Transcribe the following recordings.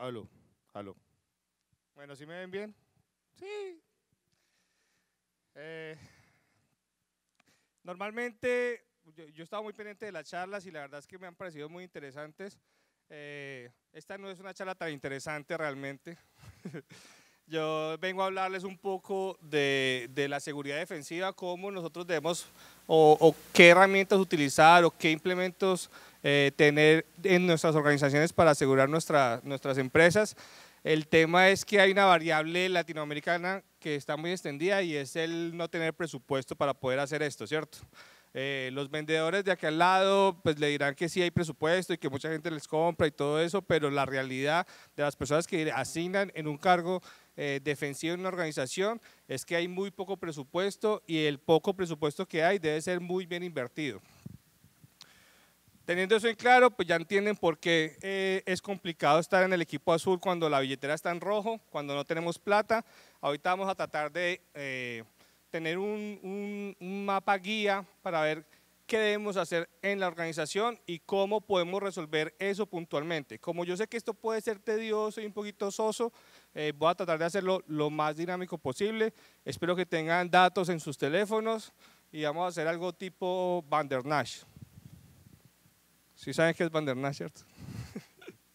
Aló, aló. Bueno, ¿sí me ven bien? Sí. Eh, normalmente, yo, yo estaba muy pendiente de las charlas y la verdad es que me han parecido muy interesantes. Eh, esta no es una charla tan interesante realmente. yo vengo a hablarles un poco de, de, la seguridad defensiva, cómo nosotros debemos o, o qué herramientas utilizar o qué implementos eh, tener en nuestras organizaciones para asegurar nuestra, nuestras empresas. El tema es que hay una variable latinoamericana que está muy extendida y es el no tener presupuesto para poder hacer esto, ¿cierto? Eh, los vendedores de aquí al lado pues le dirán que sí hay presupuesto y que mucha gente les compra y todo eso, pero la realidad de las personas que asignan en un cargo eh, defensivo en una organización es que hay muy poco presupuesto y el poco presupuesto que hay debe ser muy bien invertido. Teniendo eso en claro, pues ya entienden por qué eh, es complicado estar en el equipo azul cuando la billetera está en rojo, cuando no tenemos plata. Ahorita vamos a tratar de eh, tener un, un, mapa guía para ver qué debemos hacer en la organización y cómo podemos resolver eso puntualmente. Como yo sé que esto puede ser tedioso y un poquito soso, eh, voy a tratar de hacerlo lo más dinámico posible. Espero que tengan datos en sus teléfonos y vamos a hacer algo tipo Nash. ¿Sí saben qué es Vandernach, cierto?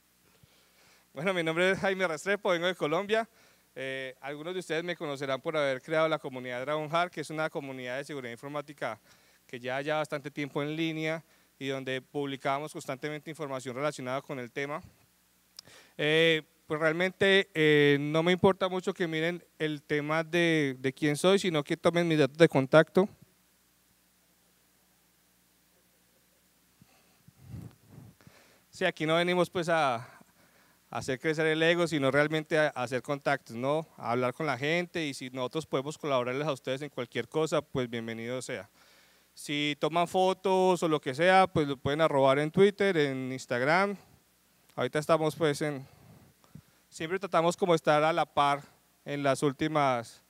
bueno, mi nombre es Jaime Restrepo, vengo de Colombia. Eh, algunos de ustedes me conocerán por haber creado la comunidad Dragonheart, que es una comunidad de seguridad informática que ya ya bastante tiempo en línea y donde publicamos constantemente información relacionada con el tema. Eh, pues realmente eh, no me importa mucho que miren el tema de, de quién soy, sino que tomen mis datos de contacto. Sí, aquí no venimos pues a, hacer crecer el ego, sino realmente a, hacer contactos, ¿no? A hablar con la gente y si nosotros podemos colaborarles a ustedes en cualquier cosa, pues bienvenido sea. Si toman fotos o lo que sea, pues lo pueden arrobar en Twitter, en Instagram. Ahorita estamos pues en... Siempre tratamos como estar a la par en las últimas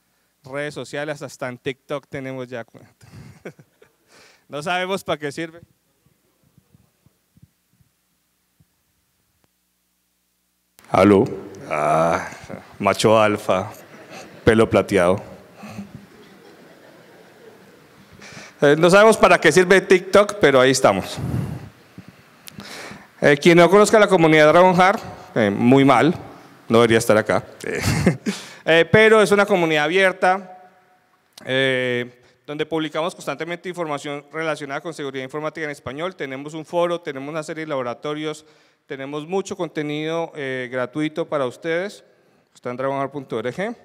redes sociales, hasta en TikTok tenemos ya cuenta. no sabemos para qué sirve. Aló. Ah, macho alfa, pelo plateado. Eh, no sabemos para qué sirve TikTok, pero ahí estamos. Eh, quien no conozca la comunidad Dragonheart, eh, muy mal, no debería estar acá. pero es una comunidad abierta donde publicamos constantemente información relacionada con seguridad informática en español. Tenemos un foro, tenemos una serie de laboratorios tenemos mucho contenido eh, gratuito para ustedes, está en dragonheart.org.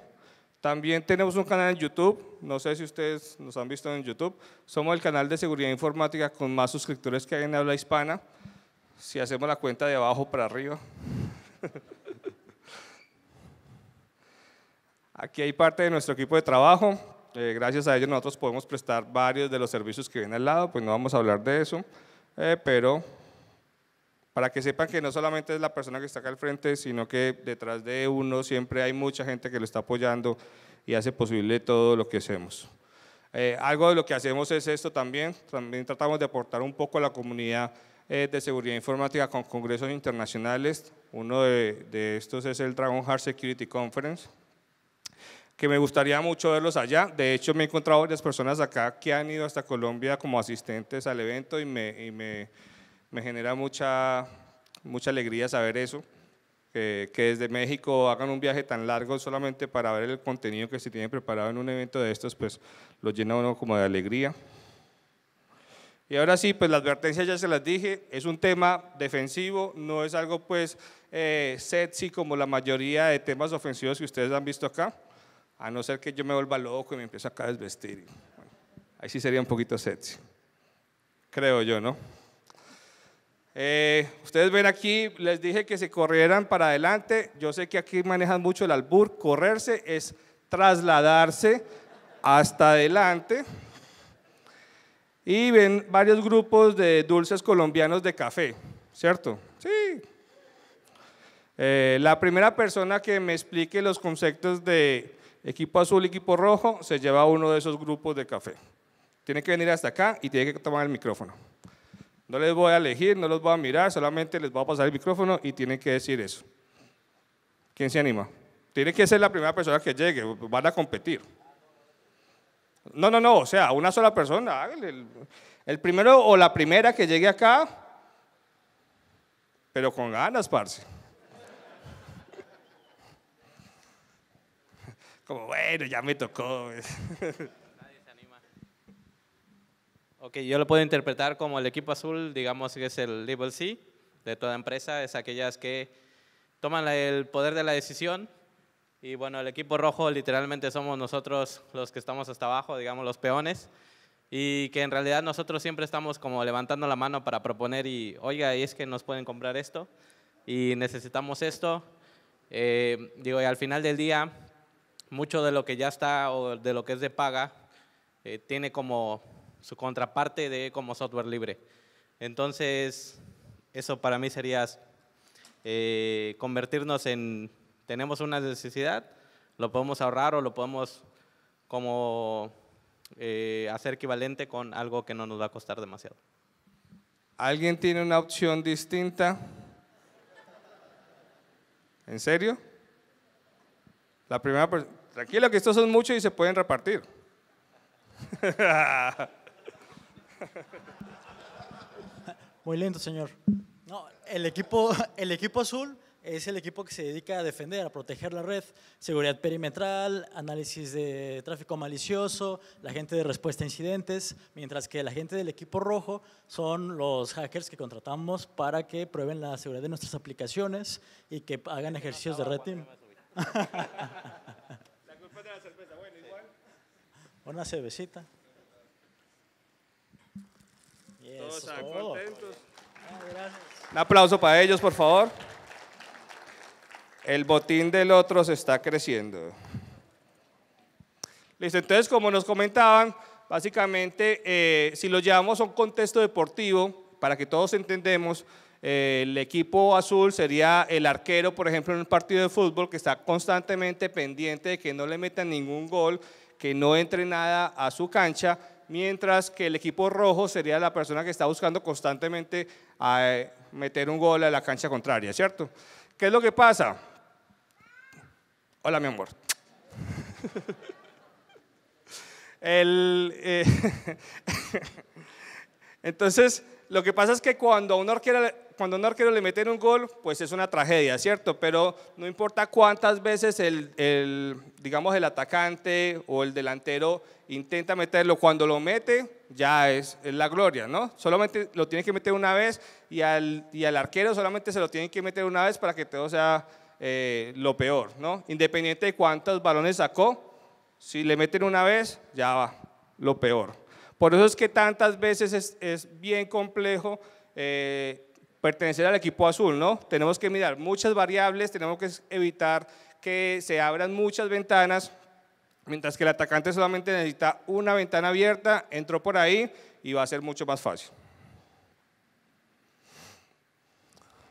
También tenemos un canal en YouTube, no sé si ustedes nos han visto en YouTube, somos el canal de seguridad informática con más suscriptores que hay en habla hispana, si hacemos la cuenta de abajo para arriba. Aquí hay parte de nuestro equipo de trabajo, eh, gracias a ellos nosotros podemos prestar varios de los servicios que vienen al lado, pues no vamos a hablar de eso, eh, pero para que sepan que no solamente es la persona que está acá al frente, sino que detrás de uno siempre hay mucha gente que lo está apoyando y hace posible todo lo que hacemos. Eh, algo de lo que hacemos es esto también, también tratamos de aportar un poco a la comunidad de seguridad informática con congresos internacionales. Uno de, de estos es el Dragon Heart Security Conference, que me gustaría mucho verlos allá. De hecho, me he encontrado varias personas acá que han ido hasta Colombia como asistentes al evento y me, y me me genera mucha, mucha alegría saber eso, que, desde México hagan un viaje tan largo solamente para ver el contenido que se tiene preparado en un evento de estos, pues lo llena uno como de alegría. Y ahora sí, pues la advertencia ya se las dije, es un tema defensivo, no es algo pues eh, sexy como la mayoría de temas ofensivos que ustedes han visto acá, a no ser que yo me vuelva loco y me empiece a desvestir. ahí sí sería un poquito sexy, creo yo, ¿no? Eh, ustedes ven aquí, les dije que se corrieran para adelante. Yo sé que aquí manejan mucho el albur. Correrse es trasladarse hasta adelante. Y ven varios grupos de dulces colombianos de café, ¿cierto? Sí. Eh, la primera persona que me explique los conceptos de equipo azul equipo rojo se lleva uno de esos grupos de café. Tiene que venir hasta acá y tiene que tomar el micrófono. No les voy a elegir, no los voy a mirar, solamente les voy a pasar el micrófono y tienen que decir eso. ¿Quién se anima? Tiene que ser la primera persona que llegue, van a competir. No, no, no, o sea, una sola persona, el, el primero o la primera que llegue acá, pero con ganas, parce. Como, bueno, ya me tocó. Nadie se anima. Ok, yo lo puedo interpretar como el equipo azul, digamos que es el Level C de toda empresa, es aquellas que toman el poder de la decisión y bueno, el equipo rojo literalmente somos nosotros los que estamos hasta abajo, digamos los peones, y que en realidad nosotros siempre estamos como levantando la mano para proponer y, oiga, y es que nos pueden comprar esto y necesitamos esto. Eh, digo, y al final del día, mucho de lo que ya está o de lo que es de paga eh, tiene como su contraparte de como software libre. Entonces, eso para mí sería eh, convertirnos en tenemos una necesidad, lo podemos ahorrar o lo podemos como eh, hacer equivalente con algo que no nos va a costar demasiado. ¿Alguien tiene una opción distinta? ¿En serio? La primera Tranquilo que estos son muchos y se pueden repartir. Muy lindo, señor. No, el equipo, el equipo azul es el equipo que se dedica a defender, a proteger la red, seguridad perimetral, análisis de tráfico malicioso, la gente de respuesta a incidentes, mientras que la gente del equipo rojo son los hackers que contratamos para que prueben la seguridad de nuestras aplicaciones y que hagan ejercicios de red team. La culpa de la cerveza, bueno, igual. Una cervecita. Todos están contentos. Ah, Un aplauso para ellos, por favor el botín del otro se está creciendo. Listo, entonces como nos comentaban, básicamente eh, si lo llevamos a un contexto deportivo, para que todos entendemos, eh, el equipo azul sería el arquero, por ejemplo, en un partido de fútbol que está constantemente pendiente de que no le metan ningún gol, que no entre nada a su cancha, mientras que el equipo rojo sería la persona que está buscando constantemente a, eh, meter un gol a la cancha contraria, ¿cierto? ¿Qué es lo que pasa? Hola, mi amor. Eh, entonces, lo que pasa es que cuando a un arquero, cuando un arquero le meten un gol, pues es una tragedia, ¿cierto? Pero no importa cuántas veces el, digamos, el atacante o el delantero intenta meterlo, cuando lo mete, ya es, la gloria, ¿no? Solamente lo tiene que meter una vez y al, y al arquero solamente se lo tiene que meter una vez para que todo sea eh, lo peor, ¿no? Independiente de cuántos balones sacó, si le meten una vez, ya va, lo peor. Por eso es que tantas veces es, bien complejo eh, pertenecer al equipo azul, ¿no? Tenemos que mirar muchas variables, tenemos que evitar que se abran muchas ventanas, mientras que el atacante solamente necesita una ventana abierta, entró por ahí y va a ser mucho más fácil.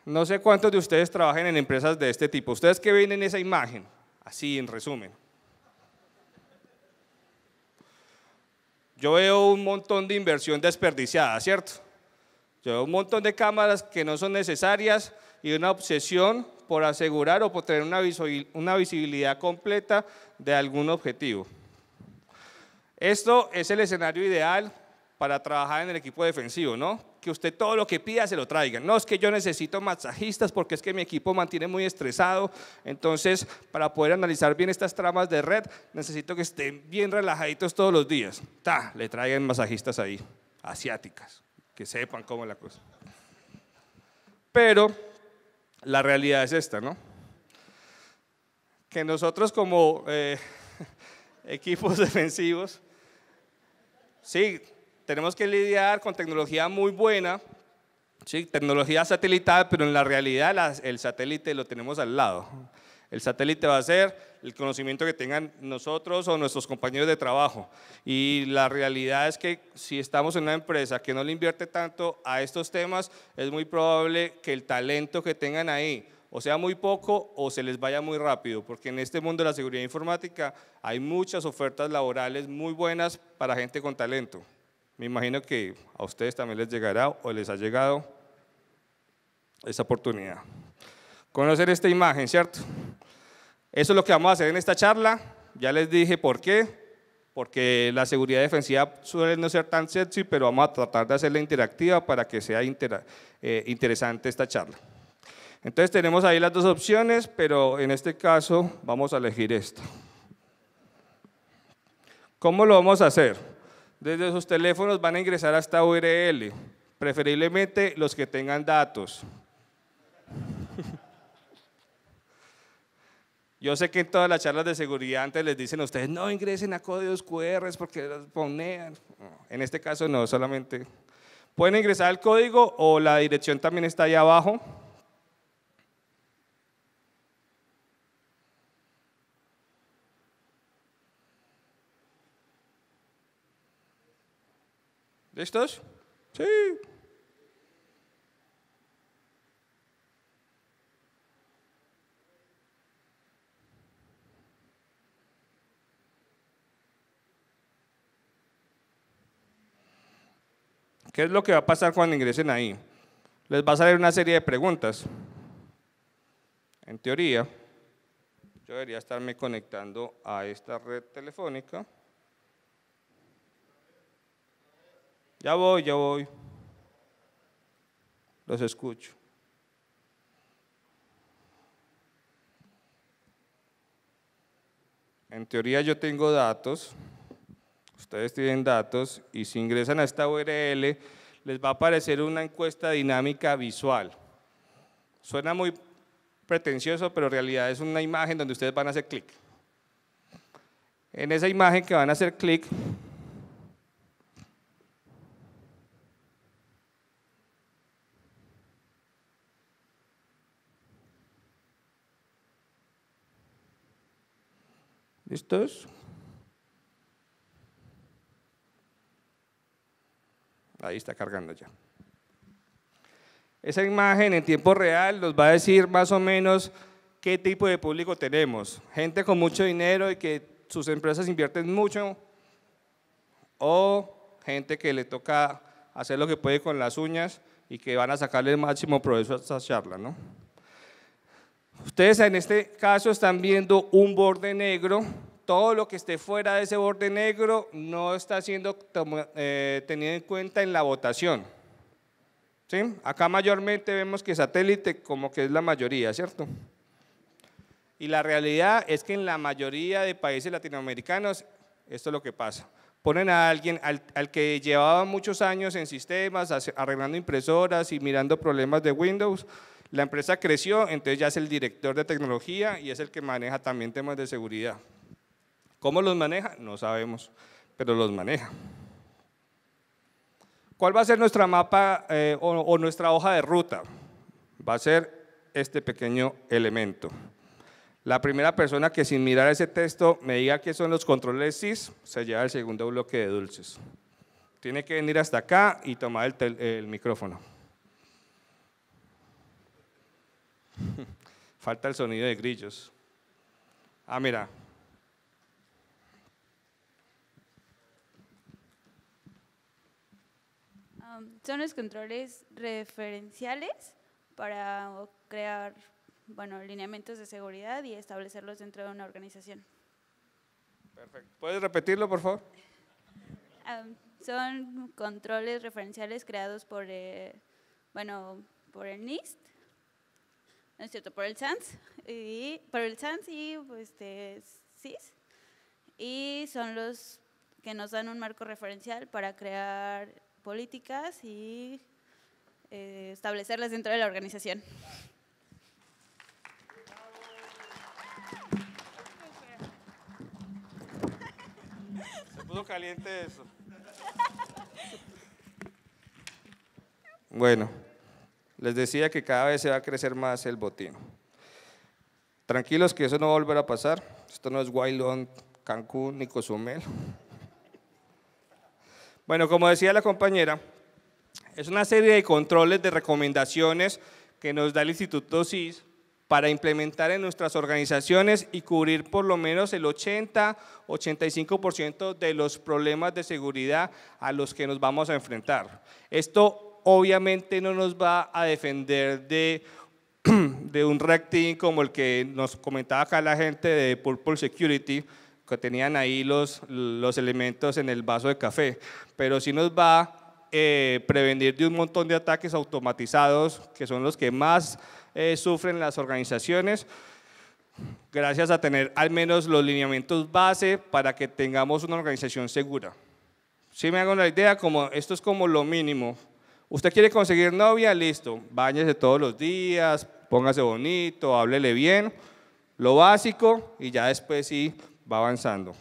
No sé cuántos de ustedes trabajan en empresas de este tipo. ¿Ustedes qué ven en esa imagen? Así, en resumen. Yo veo un montón de inversión desperdiciada, ¿cierto? Yo veo un montón de cámaras que no son necesarias y una obsesión por asegurar o por tener una visibilidad completa de algún objetivo. Esto es el escenario ideal para trabajar en el equipo defensivo, ¿no? que usted todo lo que pida se lo traiga. No es que yo necesito masajistas porque es que mi equipo mantiene muy estresado. Entonces, para poder analizar bien estas tramas de red, necesito que estén bien relajaditos todos los días. Ta, le traigan masajistas ahí, asiáticas, que sepan cómo es la cosa. Pero la realidad es esta, ¿no? Que nosotros como eh, equipos defensivos, sí, tenemos que lidiar con tecnología muy buena, ¿sí? tecnología satelital, pero en la realidad el satélite lo tenemos al lado. El satélite va a ser el conocimiento que tengan nosotros o nuestros compañeros de trabajo. Y la realidad es que si estamos en una empresa que no le invierte tanto a estos temas, es muy probable que el talento que tengan ahí o sea muy poco o se les vaya muy rápido, porque en este mundo de la seguridad informática hay muchas ofertas laborales muy buenas para gente con talento. Me imagino que a ustedes también les llegará o les ha llegado esa oportunidad. Conocer esta imagen, ¿cierto? Eso es lo que vamos a hacer en esta charla. Ya les dije por qué. Porque la seguridad defensiva suele no ser tan sexy, pero vamos a tratar de hacerla interactiva para que sea eh, interesante esta charla. Entonces tenemos ahí las dos opciones, pero en este caso vamos a elegir esta. ¿Cómo lo vamos a hacer? Desde sus teléfonos van a ingresar a esta URL, preferiblemente los que tengan datos. Yo sé que en todas las charlas de seguridad antes les dicen a ustedes, no ingresen a códigos QR porque los ponen. En este caso no, solamente pueden ingresar al código o la dirección también está ahí abajo. ¿Listos? Sí. ¿Qué es lo que va a pasar cuando ingresen ahí? Les va a salir una serie de preguntas. En teoría, yo debería estarme conectando a esta red telefónica. Ya voy, ya voy. Los escucho. En teoría yo tengo datos, ustedes tienen datos y si ingresan a esta URL les va a aparecer una encuesta dinámica visual. Suena muy pretencioso, pero en realidad es una imagen donde ustedes van a hacer clic. En esa imagen que van a hacer clic, ¿Listos? Ahí está cargando ya. Esa imagen en tiempo real nos va a decir más o menos qué tipo de público tenemos. Gente con mucho dinero y que sus empresas invierten mucho o gente que le toca hacer lo que puede con las uñas y que van a sacarle el máximo provecho a esta charla. ¿no? Ustedes en este caso están viendo un borde negro todo lo que esté fuera de ese borde negro no está siendo eh, tenido en cuenta en la votación. ¿Sí? Acá mayormente vemos que satélite como que es la mayoría, ¿cierto? Y la realidad es que en la mayoría de países latinoamericanos esto es lo que pasa. Ponen a alguien, al, al que llevaba muchos años en sistemas, arreglando impresoras y mirando problemas de Windows, la empresa creció, entonces ya es el director de tecnología y es el que maneja también temas de seguridad. ¿Cómo los maneja? No sabemos, pero los maneja. ¿Cuál va a ser nuestra mapa eh, o, nuestra hoja de ruta? Va a ser este pequeño elemento. La primera persona que sin mirar ese texto me diga qué son los controles SIS, se lleva el segundo bloque de dulces. Tiene que venir hasta acá y tomar el, el micrófono. Falta el sonido de grillos. Ah, mira, son los controles referenciales para crear bueno, lineamientos de seguridad y establecerlos dentro de una organización. Perfecto. ¿Puedes repetirlo, por favor? son controles referenciales creados por, eh, bueno, por el NIST, ¿no es cierto? Por el SANS y por el SANS y este, CIS. Y son los que nos dan un marco referencial para crear políticas y eh, establecerlas dentro de la organización. Se puso caliente eso. Bueno, les decía que cada vez se va a crecer más el botín. Tranquilos que eso no va a volver a pasar. Esto no es Wild Cancún ni Cozumel. Bueno, como decía la compañera, es una serie de controles, de recomendaciones que nos da el Instituto CIS para implementar en nuestras organizaciones y cubrir por lo menos el 80-85% de los problemas de seguridad a los que nos vamos a enfrentar. Esto obviamente no nos va a defender de de un red como el que nos comentaba acá la gente de Purple Security, que tenían ahí los, los elementos en el vaso de café, pero sí nos va a eh, prevenir de un montón de ataques automatizados, que son los que más eh, sufren las organizaciones, gracias a tener al menos los lineamientos base para que tengamos una organización segura. Si me hago la idea, como esto es como lo mínimo. Usted quiere conseguir novia, listo, báñese todos los días, póngase bonito, háblele bien, lo básico y ya después sí va avanzando.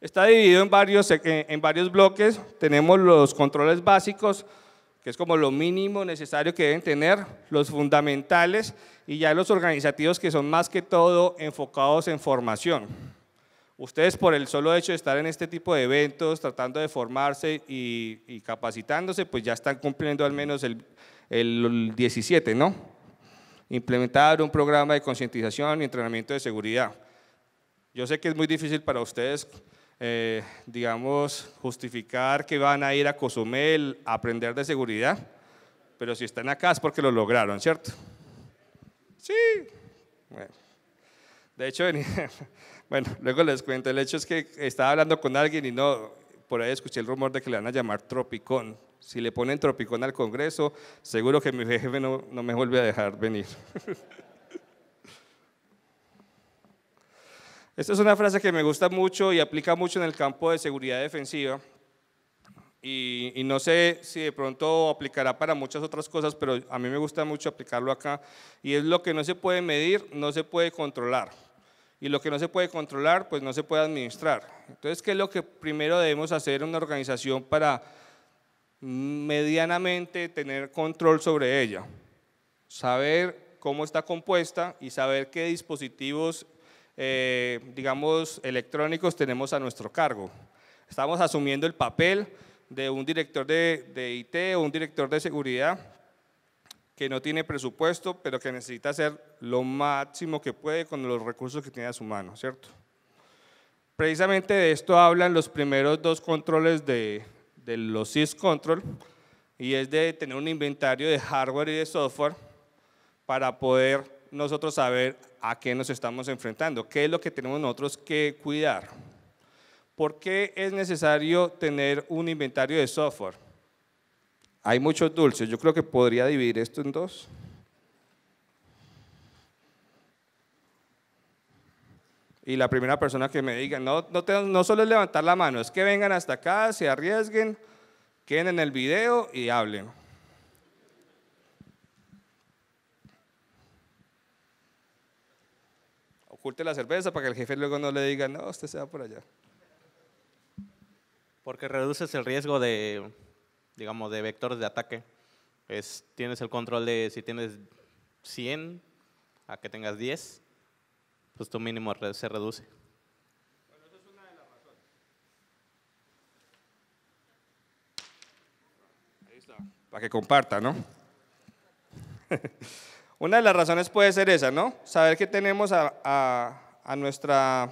Está dividido en varios, en varios bloques. Tenemos los controles básicos, que es como lo mínimo necesario que deben tener, los fundamentales y ya los organizativos que son más que todo enfocados en formación. Ustedes por el solo hecho de estar en este tipo de eventos, tratando de formarse y, capacitándose, pues ya están cumpliendo al menos el, el 17, ¿no? Implementar un programa de concientización y entrenamiento de seguridad. Yo sé que es muy difícil para ustedes, eh, digamos, justificar que van a ir a Cozumel a aprender de seguridad, pero si están acá es porque lo lograron, ¿cierto? Sí. De hecho, bueno, luego les cuento, el hecho es que estaba hablando con alguien y no, por ahí escuché el rumor de que le van a llamar Tropicón. Si le ponen Tropicón al Congreso, seguro que mi jefe no, no me vuelve a dejar venir. Esta es una frase que me gusta mucho y aplica mucho en el campo de seguridad defensiva. Y, no sé si de pronto aplicará para muchas otras cosas, pero a mí me gusta mucho aplicarlo acá. Y es lo que no se puede medir, no se puede controlar. Y lo que no se puede controlar, pues no se puede administrar. Entonces, ¿qué es lo que primero debemos hacer en una organización para medianamente tener control sobre ella? Saber cómo está compuesta y saber qué dispositivos eh, digamos, electrónicos tenemos a nuestro cargo. Estamos asumiendo el papel de un director de, IT o un director de seguridad que no tiene presupuesto, pero que necesita hacer lo máximo que puede con los recursos que tiene a su mano, ¿cierto? Precisamente de esto hablan los primeros dos controles de, los syscontrol, y es de tener un inventario de hardware y de software para poder nosotros saber a qué nos estamos enfrentando, qué es lo que tenemos nosotros que cuidar. ¿Por qué es necesario tener un inventario de software? Hay muchos dulces, yo creo que podría dividir esto en dos. Y la primera persona que me diga, no, no, no solo es levantar la mano, es que vengan hasta acá, se arriesguen, queden en el video y hablen. Oculte la cerveza para que el jefe luego no le diga, no, usted se va por allá. Porque reduces el riesgo de, digamos, de vectores de ataque. Es, tienes el control de si tienes 100 a que tengas 10, pues tu mínimo se reduce. Bueno, esa es una de las razones. Ahí está. Para que comparta, ¿no? Una de las razones puede ser esa, ¿no? Saber que tenemos a, nuestra,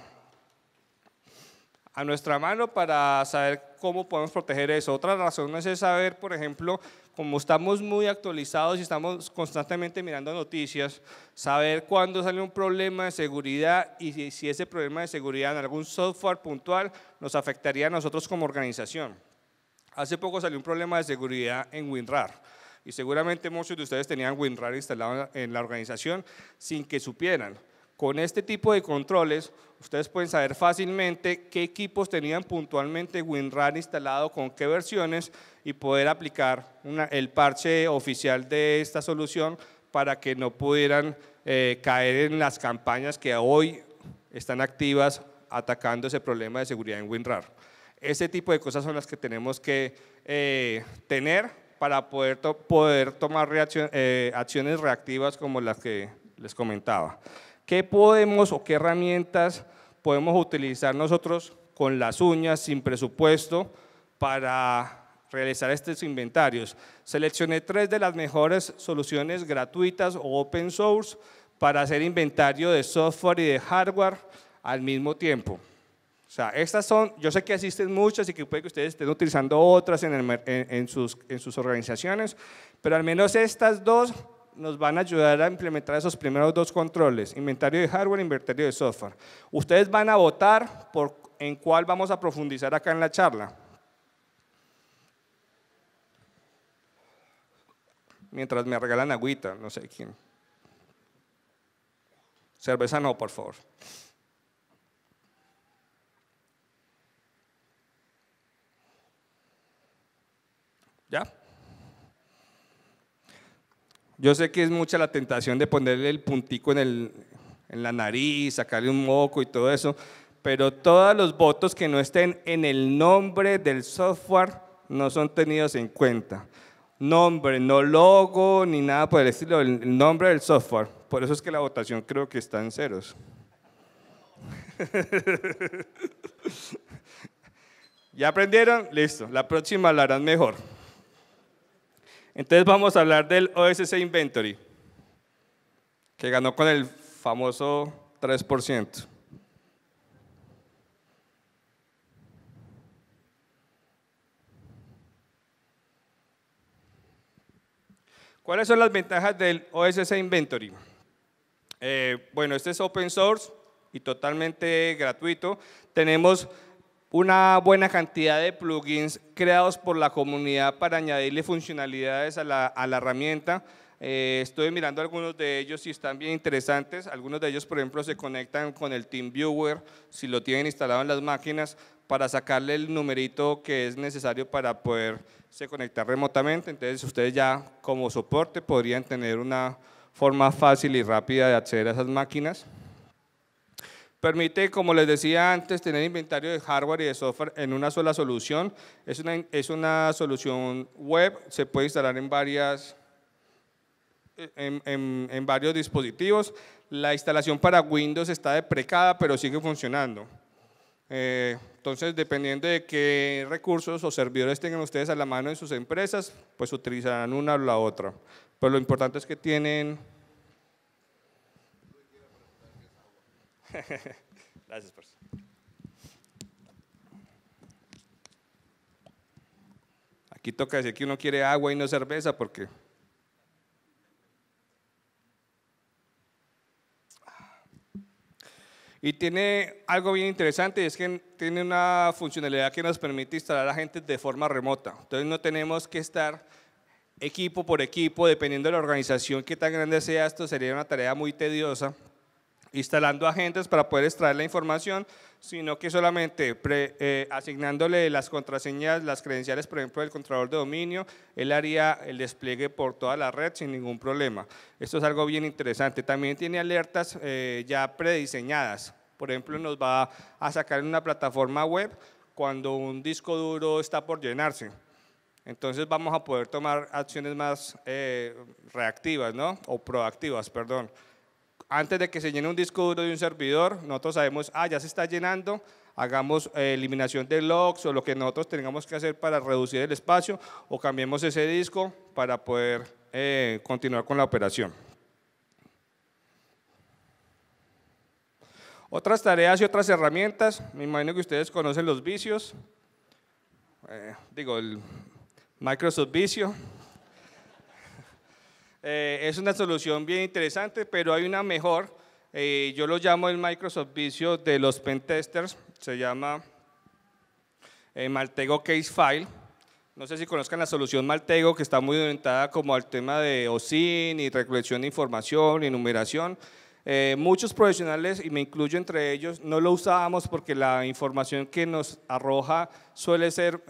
a nuestra mano para saber cómo podemos proteger eso. Otra razón es saber, por ejemplo, como estamos muy actualizados y estamos constantemente mirando noticias, saber cuándo sale un problema de seguridad y si, si ese problema de seguridad en algún software puntual nos afectaría a nosotros como organización. Hace poco salió un problema de seguridad en WinRAR y seguramente muchos de ustedes tenían WinRAR instalado en la organización sin que supieran. Con este tipo de controles, ustedes pueden saber fácilmente qué equipos tenían puntualmente WinRAR instalado, con qué versiones y poder aplicar el parche oficial de esta solución para que no pudieran eh, caer en las campañas que hoy están activas atacando ese problema de seguridad en WinRAR. Ese tipo de cosas son las que tenemos que eh, tener para poder, poder tomar eh, acciones reactivas como las que les comentaba. ¿Qué podemos o qué herramientas podemos utilizar nosotros con las uñas, sin presupuesto, para realizar estos inventarios? Seleccioné tres de las mejores soluciones gratuitas o open source para hacer inventario de software y de hardware al mismo tiempo. O sea, estas son, yo sé que existen muchas y que puede que ustedes estén utilizando otras en, sus, en sus organizaciones, pero al menos estas dos nos van a ayudar a implementar esos primeros dos controles, inventario de hardware inventario de software. Ustedes van a votar por en cuál vamos a profundizar acá en la charla. Mientras me regalan agüita, no sé quién. Cerveza no, por favor. ¿Ya? Yo sé que es mucha la tentación de ponerle el puntico en, la nariz, sacarle un moco y todo eso, pero todos los votos que no estén en el nombre del software no son tenidos en cuenta. Nombre, no logo, ni nada por el estilo, el nombre del software. Por eso es que la votación creo que está en ceros. ¿Ya aprendieron? Listo. La próxima la harán mejor. Entonces vamos a hablar del OSC Inventory, que ganó con el famoso 3%. ¿Cuáles son las ventajas del OSC Inventory? Eh, bueno, este es open source y totalmente gratuito. Tenemos una buena cantidad de plugins creados por la comunidad para añadirle funcionalidades a la, herramienta. Eh, estoy mirando algunos de ellos y están bien interesantes. Algunos de ellos, por ejemplo, se conectan con el TeamViewer, si lo tienen instalado en las máquinas, para sacarle el numerito que es necesario para poderse conectar remotamente. Entonces, ustedes ya como soporte podrían tener una forma fácil y rápida de acceder a esas máquinas. Permite, como les decía antes, tener inventario de hardware y de software en una sola solución. Es una, es una solución web, se puede instalar en, varias, en, en, varios dispositivos. La instalación para Windows está deprecada, pero sigue funcionando. Eh, entonces, dependiendo de qué recursos o servidores tengan ustedes a la mano en sus empresas, pues utilizarán una o la otra. Pero lo importante es que tienen Gracias, profesor. Aquí toca decir que uno quiere agua y no cerveza porque... Y tiene algo bien interesante, es que tiene una funcionalidad que nos permite instalar a gente de forma remota. Entonces no tenemos que estar equipo por equipo, dependiendo de la organización que tan grande sea esto, sería una tarea muy tediosa instalando agentes para poder extraer la información, sino que solamente eh, asignándole las contraseñas, las credenciales, por ejemplo, del controlador de dominio, él haría el despliegue por toda la red sin ningún problema. Esto es algo bien interesante. También tiene alertas eh, ya prediseñadas. Por ejemplo, nos va a sacar en una plataforma web cuando un disco duro está por llenarse. Entonces vamos a poder tomar acciones más eh, reactivas, ¿no? O proactivas, perdón antes de que se llene un disco duro de un servidor, nosotros sabemos, ah, ya se está llenando, hagamos eh, eliminación de logs o lo que nosotros tengamos que hacer para reducir el espacio o cambiemos ese disco para poder eh, continuar con la operación. Otras tareas y otras herramientas, me imagino que ustedes conocen los vicios, eh, digo, el Microsoft Vicio, eh, es una solución bien interesante, pero hay una mejor. Eh, yo lo llamo el Microsoft Vicio de los pentesters. Se llama eh, Maltego Case File. No sé si conozcan la solución Maltego, que está muy orientada como al tema de OSIN y recolección de información y numeración. muchos profesionales, y me incluyo entre ellos, no lo usábamos porque la información que nos arroja suele ser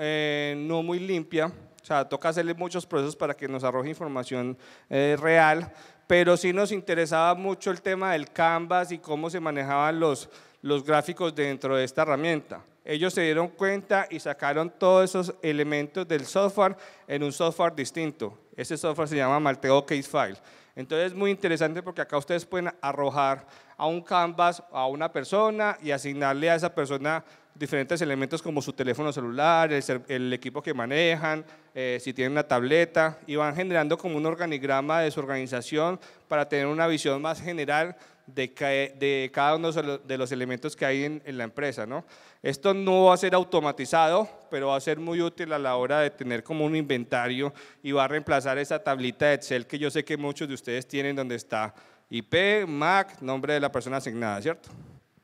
no muy limpia sea, toca hacerle muchos procesos para que nos arroje información eh, real, pero sí nos interesaba mucho el tema del Canvas y cómo se manejaban los, los gráficos dentro de esta herramienta. Ellos se dieron cuenta y sacaron todos esos elementos del software en un software distinto. Ese software se llama Malteo Case File. Entonces es muy interesante porque acá ustedes pueden arrojar a un canvas a una persona y asignarle a esa persona diferentes elementos como su teléfono celular, el, equipo que manejan, eh, si tienen una tableta, y van generando como un organigrama de su organización para tener una visión más general de, cada uno de los elementos que hay en, la empresa. ¿no? Esto no va a ser automatizado, pero va a ser muy útil a la hora de tener como un inventario y va a reemplazar esa tablita de Excel que yo sé que muchos de ustedes tienen donde está IP, MAC, nombre de la persona asignada, ¿cierto?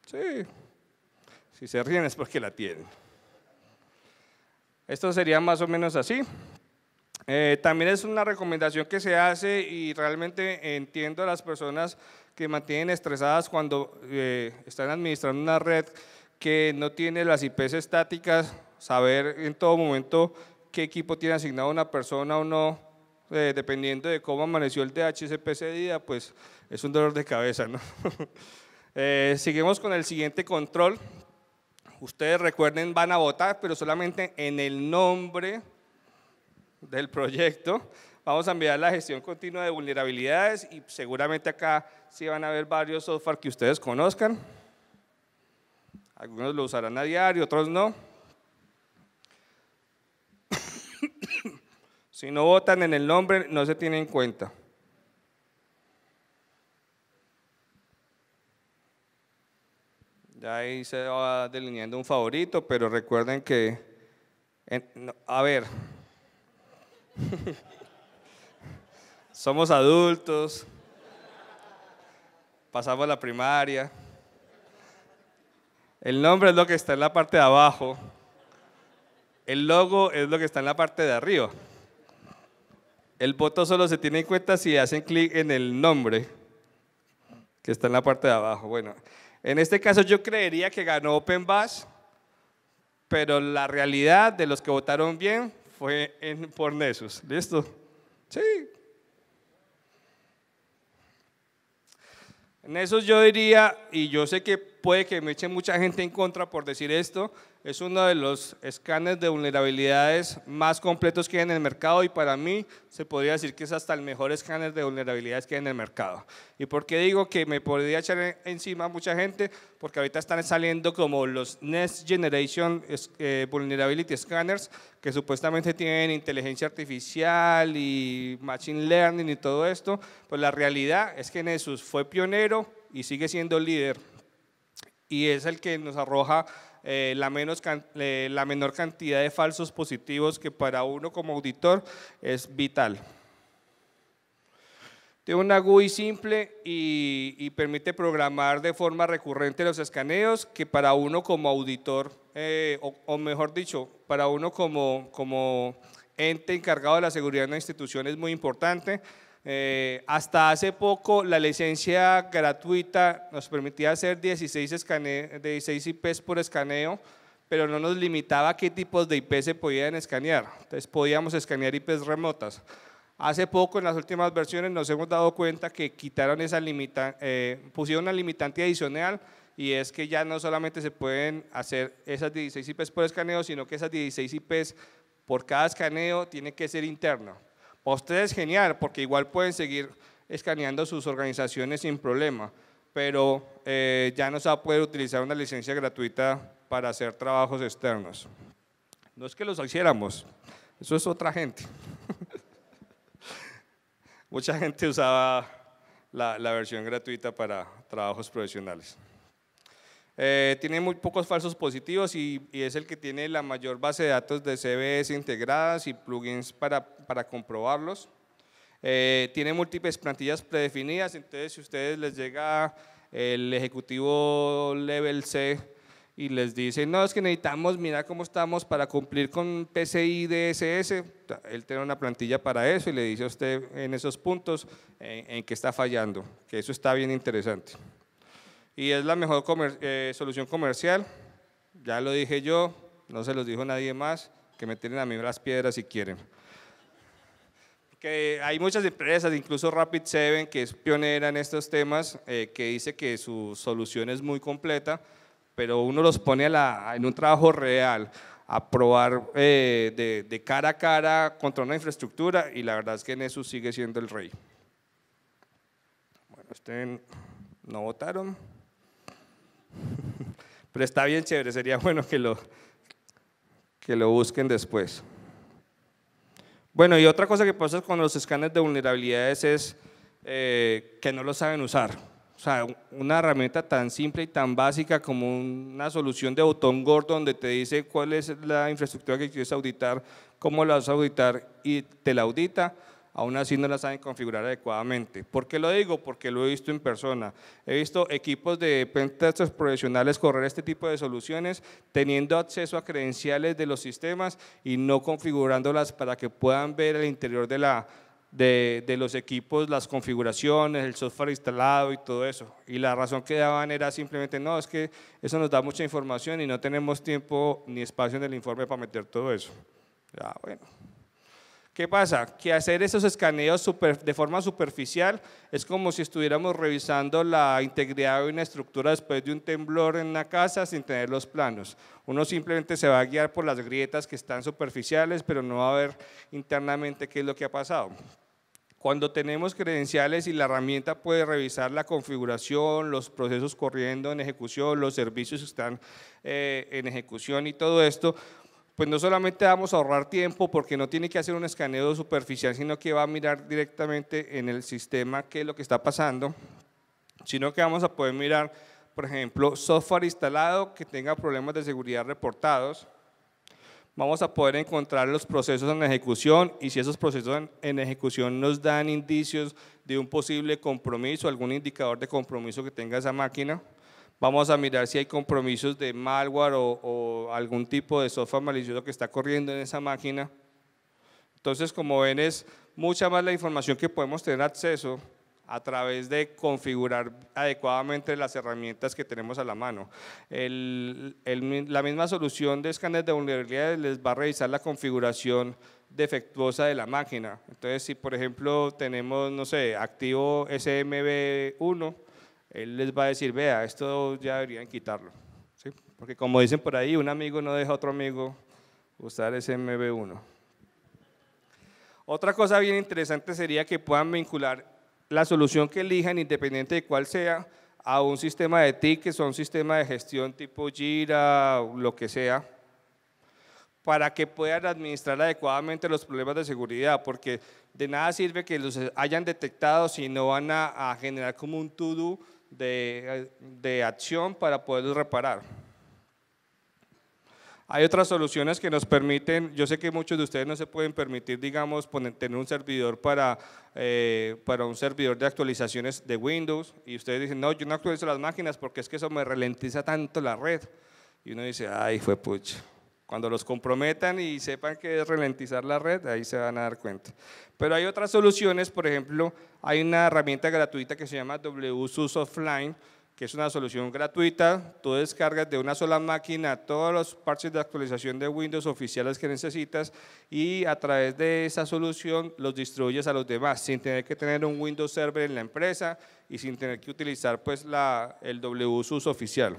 Sí. Si se ríen es porque la tienen. Esto sería más o menos así. Eh, también es una recomendación que se hace y realmente entiendo a las personas que mantienen estresadas cuando eh, están administrando una red que no tiene las IPs estáticas, saber en todo momento qué equipo tiene asignado una persona o no, eh, dependiendo de cómo amaneció el DHCP ese día, pues es un dolor de cabeza. ¿no? seguimos con el siguiente control. Ustedes recuerden, van a votar, pero solamente en el nombre del proyecto. Vamos a enviar la gestión continua de vulnerabilidades y seguramente acá sí van a ver varios software que ustedes conozcan. Algunos lo usarán a diario, otros no. si no votan en el nombre, no se tiene en cuenta. Ya ahí se va delineando un favorito, pero recuerden que, a ver, Somos adultos, pasamos la primaria. El nombre es lo que está en la parte de abajo. El logo es lo que está en la parte de arriba. El voto solo se tiene en cuenta si hacen clic en el nombre, que está en la parte de abajo. Bueno, en este caso yo creería que ganó Open pero la realidad de los que votaron bien fue en, por Nessus. ¿Listo? Sí. Eso yo diría, y yo sé que puede que me eche mucha gente en contra por decir esto, es uno de los escáneres de vulnerabilidades más completos que hay en el mercado y para mí se podría decir que es hasta el mejor escáner de vulnerabilidades que hay en el mercado. ¿Y por qué digo que me podría echar encima mucha gente? Porque ahorita están saliendo como los Next Generation eh, Vulnerability Scanners, que supuestamente tienen inteligencia artificial y machine learning y todo esto. Pues la realidad es que Nessus fue pionero y sigue siendo líder y es el que nos arroja eh, la, menos, eh, la menor cantidad de falsos positivos que para uno como auditor es vital. Tiene una GUI simple y, permite programar de forma recurrente los escaneos que para uno como auditor, eh, o, o, mejor dicho, para uno como, como ente encargado de la seguridad de una institución es muy importante. Eh, hasta hace poco la licencia gratuita nos permitía hacer 16, escane 16 IPs por escaneo, pero no nos limitaba a qué tipos de IP se podían escanear. Entonces podíamos escanear IPs remotas. Hace poco, en las últimas versiones, nos hemos dado cuenta que quitaron esa limita, eh, pusieron una limitante adicional y es que ya no solamente se pueden hacer esas 16 IPs por escaneo, sino que esas 16 IPs por cada escaneo tiene que ser interno. Para ustedes genial, porque igual pueden seguir escaneando sus organizaciones sin problema, pero eh, ya no se va a poder utilizar una licencia gratuita para hacer trabajos externos. No es que los hiciéramos, eso es otra gente. Mucha gente usaba la, versión gratuita para trabajos profesionales. Eh, tiene muy pocos falsos positivos y, es el que tiene la mayor base de datos de CBS integradas y plugins para, para comprobarlos. Eh, tiene múltiples plantillas predefinidas, entonces si a ustedes les llega el ejecutivo level C y les dice, no, es que necesitamos mirar cómo estamos para cumplir con PCI DSS, él tiene una plantilla para eso y le dice a usted en esos puntos en, en que está fallando, que eso está bien interesante y es la mejor eh, solución comercial. Ya lo dije yo, no se los dijo nadie más, que me tienen a mí las piedras si quieren. Que hay muchas empresas, incluso Rapid7, que es pionera en estos temas, eh, que dice que su solución es muy completa, pero uno los pone en un trabajo real, a probar eh, de, de, cara a cara contra una infraestructura y la verdad es que en eso sigue siendo el rey. Bueno, ustedes no votaron. Pero está bien chévere, sería bueno que lo, que lo busquen después. Bueno, y otra cosa que pasa con los escáneres de vulnerabilidades es eh, que no lo saben usar. O sea, una herramienta tan simple y tan básica como una solución de botón gordo donde te dice cuál es la infraestructura que quieres auditar, cómo la vas a auditar y te la audita, aún así no la saben configurar adecuadamente. ¿Por qué lo digo? Porque lo he visto en persona. He visto equipos de pentesters profesionales correr este tipo de soluciones teniendo acceso a credenciales de los sistemas y no configurándolas para que puedan ver el interior de la de, los equipos, las configuraciones, el software instalado y todo eso. Y la razón que daban era simplemente, no, es que eso nos da mucha información y no tenemos tiempo ni espacio en el informe para meter todo eso. Ya, bueno. ¿Qué pasa? Que hacer esos escaneos de forma superficial es como si estuviéramos revisando la integridad de una estructura después de un temblor en una casa sin tener los planos. Uno simplemente se va a guiar por las grietas que están superficiales, pero no va a ver internamente qué es lo que ha pasado. Cuando tenemos credenciales y la herramienta puede revisar la configuración, los procesos corriendo en ejecución, los servicios que están eh, en ejecución y todo esto, pues no solamente vamos a ahorrar tiempo porque no tiene que hacer un escaneo superficial, sino que va a mirar directamente en el sistema qué es lo que está pasando, sino que vamos a poder mirar, por ejemplo, software instalado que tenga problemas de seguridad reportados, vamos a poder encontrar los procesos en ejecución y si esos procesos en, ejecución nos dan indicios de un posible compromiso, algún indicador de compromiso que tenga esa máquina, vamos a mirar si hay compromisos de malware o, algún tipo de software malicioso que está corriendo en esa máquina. Entonces, como ven, es mucha más la información que podemos tener acceso a través de configurar adecuadamente las herramientas que tenemos a la mano. la misma solución de escáner de vulnerabilidades les va a revisar la configuración defectuosa de la máquina. Entonces, si por ejemplo tenemos, no sé, activo SMB1, él les va a decir, vea, esto ya deberían quitarlo. Porque como dicen por ahí, un amigo no deja a otro amigo usar SMB1. Otra cosa bien interesante sería que puedan vincular la solución que elijan, independiente de cuál sea, a un sistema de tickets o un sistema de gestión tipo Jira o lo que sea, para que puedan administrar adecuadamente los problemas de seguridad, porque de nada sirve que los hayan detectado si no van a, generar como un to-do de, de acción para poderlos reparar. Hay otras soluciones que nos permiten, yo sé que muchos de ustedes no se pueden permitir, digamos, tener un servidor para, eh, para un servidor de actualizaciones de Windows y ustedes dicen, no, yo no actualizo las máquinas porque es que eso me ralentiza tanto la red. Y uno dice, ay, fue pucho. Cuando los comprometan y sepan que es ralentizar la red, ahí se van a dar cuenta. Pero hay otras soluciones, por ejemplo, hay una herramienta gratuita que se llama WSUS Offline, que es una solución gratuita. Tú descargas de una sola máquina todos los parches de actualización de Windows oficiales que necesitas y a través de esa solución los distribuyes a los demás sin tener que tener un Windows Server en la empresa y sin tener que utilizar pues, la, el WSUS oficial.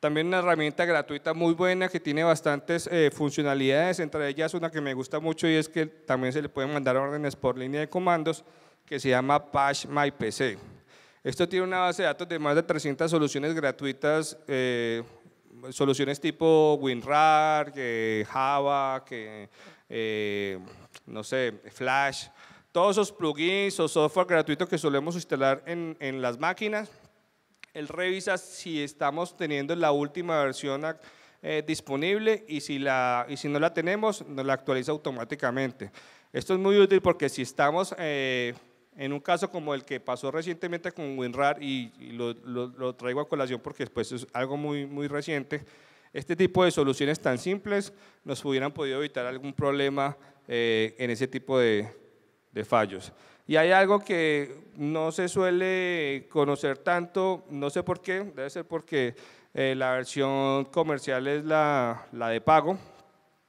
También una herramienta gratuita muy buena que tiene bastantes eh, funcionalidades, entre ellas una que me gusta mucho y es que también se le pueden mandar órdenes por línea de comandos que se llama Patch My PC. Esto tiene una base de datos de más de 300 soluciones gratuitas, eh, soluciones tipo WinRAR, que Java, que eh, no sé, Flash, todos esos plugins o software gratuito que solemos instalar en, en, las máquinas. Él revisa si estamos teniendo la última versión eh, disponible y si, la, y si no la tenemos, nos la actualiza automáticamente. Esto es muy útil porque si estamos en un caso como el que pasó recientemente con WinRAR, y, lo, traigo a colación porque después es algo muy, muy reciente, este tipo de soluciones tan simples nos hubieran podido evitar algún problema eh, en ese tipo de, fallos. Y hay algo que no se suele conocer tanto, no sé por qué, debe ser porque eh, la versión comercial es la, la de pago,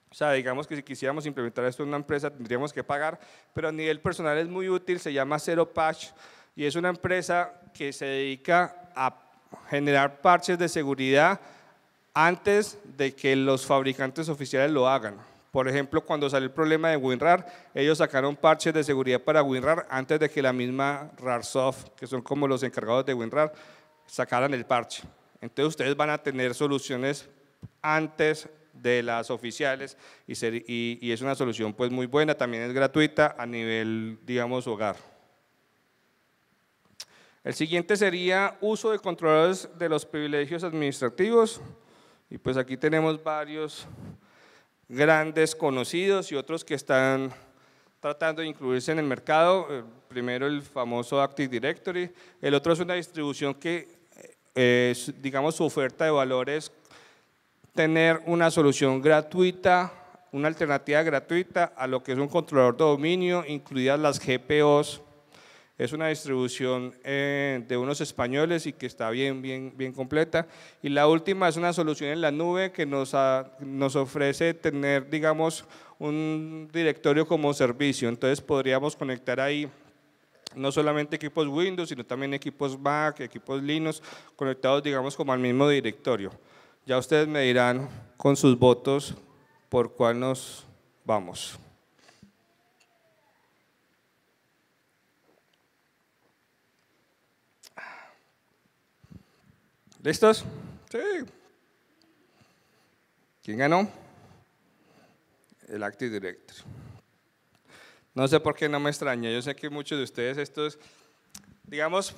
o sea, digamos que si quisiéramos implementar esto en una empresa tendríamos que pagar, pero a nivel personal es muy útil, se llama Zero Patch y es una empresa que se dedica a generar parches de seguridad antes de que los fabricantes oficiales lo hagan. Por ejemplo, cuando salió el problema de WinRAR, ellos sacaron parches de seguridad para WinRAR antes de que la misma RARSoft, que son como los encargados de WinRAR, sacaran el parche. Entonces ustedes van a tener soluciones antes de las oficiales y, y, es una solución pues muy buena, también es gratuita a nivel, digamos, hogar. El siguiente sería uso de controladores de los privilegios administrativos. Y pues aquí tenemos varios grandes conocidos y otros que están tratando de incluirse en el mercado. Eh, primero el famoso Active Directory, el otro es una distribución que, eh, digamos, su oferta de valores tener una solución gratuita, una alternativa gratuita a lo que es un controlador de dominio, incluidas las GPOs. Es una distribución eh, de unos españoles y que está bien, bien, bien completa. Y la última es una solución en la nube que nos, nos ofrece tener, digamos, un directorio como servicio. Entonces podríamos conectar ahí no solamente equipos Windows, sino también equipos Mac, equipos Linux, conectados, digamos, como al mismo directorio. Ya ustedes me dirán con sus votos por cuál nos vamos. ¿Listos? Sí. ¿Quién ganó? El Active Directory. No sé por qué no me extraña. Yo sé que muchos de ustedes estos, digamos,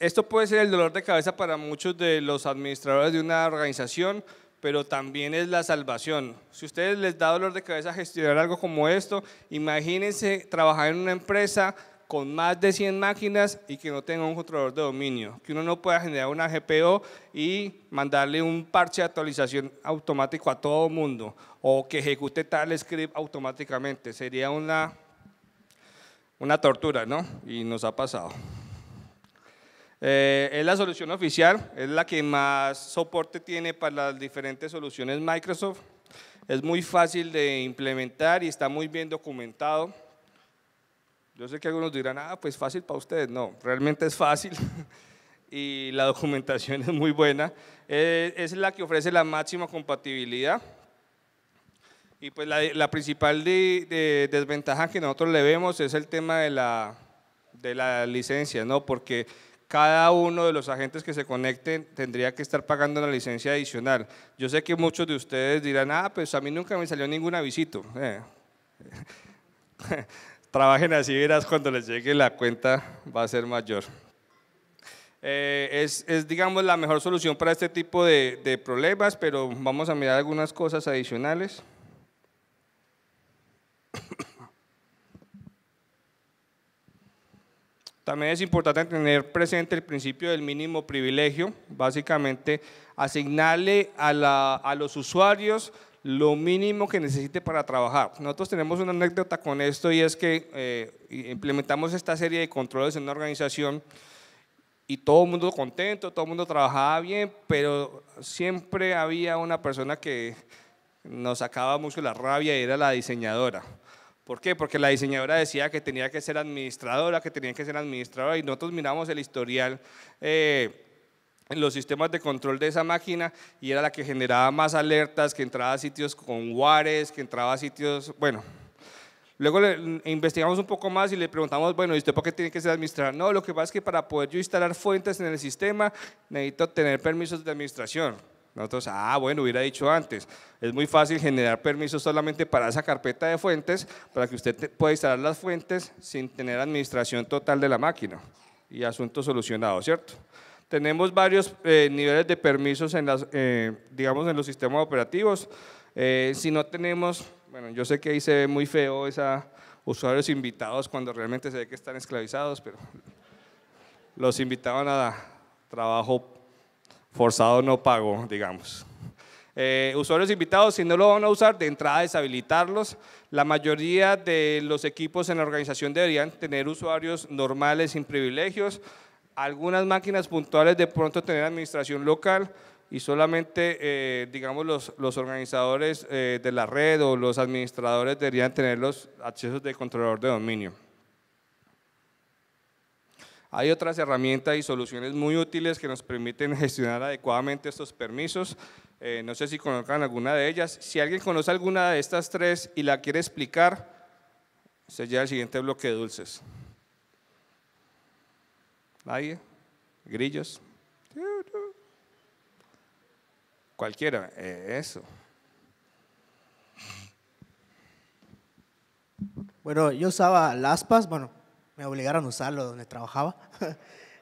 esto puede ser el dolor de cabeza para muchos de los administradores de una organización, pero también es la salvación. Si a ustedes les da dolor de cabeza gestionar algo como esto, imagínense trabajar en una empresa con más de 100 máquinas y que no tenga un controlador de dominio, que uno no pueda generar una GPO y mandarle un parche de actualización automático a todo mundo o que ejecute tal script automáticamente. Sería una, una tortura, ¿no? Y nos ha pasado. Eh, es la solución oficial, es la que más soporte tiene para las diferentes soluciones Microsoft. Es muy fácil de implementar y está muy bien documentado. Yo sé que algunos dirán, ah, pues fácil para ustedes. No, realmente es fácil y la documentación es muy buena. Eh, es la que ofrece la máxima compatibilidad. Y pues la, principal desventaja que nosotros le vemos es el tema de la, de la licencia, ¿no? Porque cada uno de los agentes que se conecten tendría que estar pagando una licencia adicional. Yo sé que muchos de ustedes dirán, ah, pues a mí nunca me salió ningún avisito. Eh. Trabajen así, verás cuando les llegue la cuenta va a ser mayor. Eh, es, es, digamos, la mejor solución para este tipo de, de problemas, pero vamos a mirar algunas cosas adicionales. También es importante tener presente el principio del mínimo privilegio, básicamente asignarle a, la, a los usuarios lo mínimo que necesite para trabajar. Nosotros tenemos una anécdota con esto y es que eh, implementamos esta serie de controles en una organización y todo el mundo contento, todo el mundo trabajaba bien, pero siempre había una persona que nos sacaba mucho la rabia y era la diseñadora. ¿Por qué? Porque la diseñadora decía que tenía que ser administradora, que tenía que ser administradora y nosotros miramos el historial. Eh, los sistemas de control de esa máquina y era la que generaba más alertas, que entraba a sitios con wares, que entraba a sitios, bueno. Luego le, investigamos un poco más y le preguntamos, bueno, ¿y usted por qué tiene que ser administrador? No, lo que pasa es que para poder yo instalar fuentes en el sistema necesito tener permisos de administración. Nosotros, ah, bueno, hubiera dicho antes, es muy fácil generar permisos solamente para esa carpeta de fuentes, para que usted pueda instalar las fuentes sin tener administración total de la máquina. Y asunto solucionado, ¿cierto? Tenemos varios eh, niveles de permisos en las, eh, digamos, en los sistemas operativos. Eh, si no tenemos, bueno, yo sé que ahí se ve muy feo esa usuarios invitados cuando realmente se ve que están esclavizados, pero los invitaban a trabajo forzado no pago, digamos. usuarios invitados, si no lo van a usar, de entrada deshabilitarlos. La mayoría de los equipos en la organización deberían tener usuarios normales sin privilegios algunas máquinas puntuales de pronto tener administración local y solamente, eh, digamos, los, los organizadores eh, de la red o los administradores deberían tener los accesos de controlador de dominio. Hay otras herramientas y soluciones muy útiles que nos permiten gestionar adecuadamente estos permisos. Eh, no sé si conozcan alguna de ellas. Si alguien conoce alguna de estas tres y la quiere explicar, se lleva el siguiente bloque de dulces. ¿Nadie? ¿Grillos? Cualquiera, eh, eso. Bueno, yo usaba Laspas, bueno, me obligaron a usarlo donde trabajaba.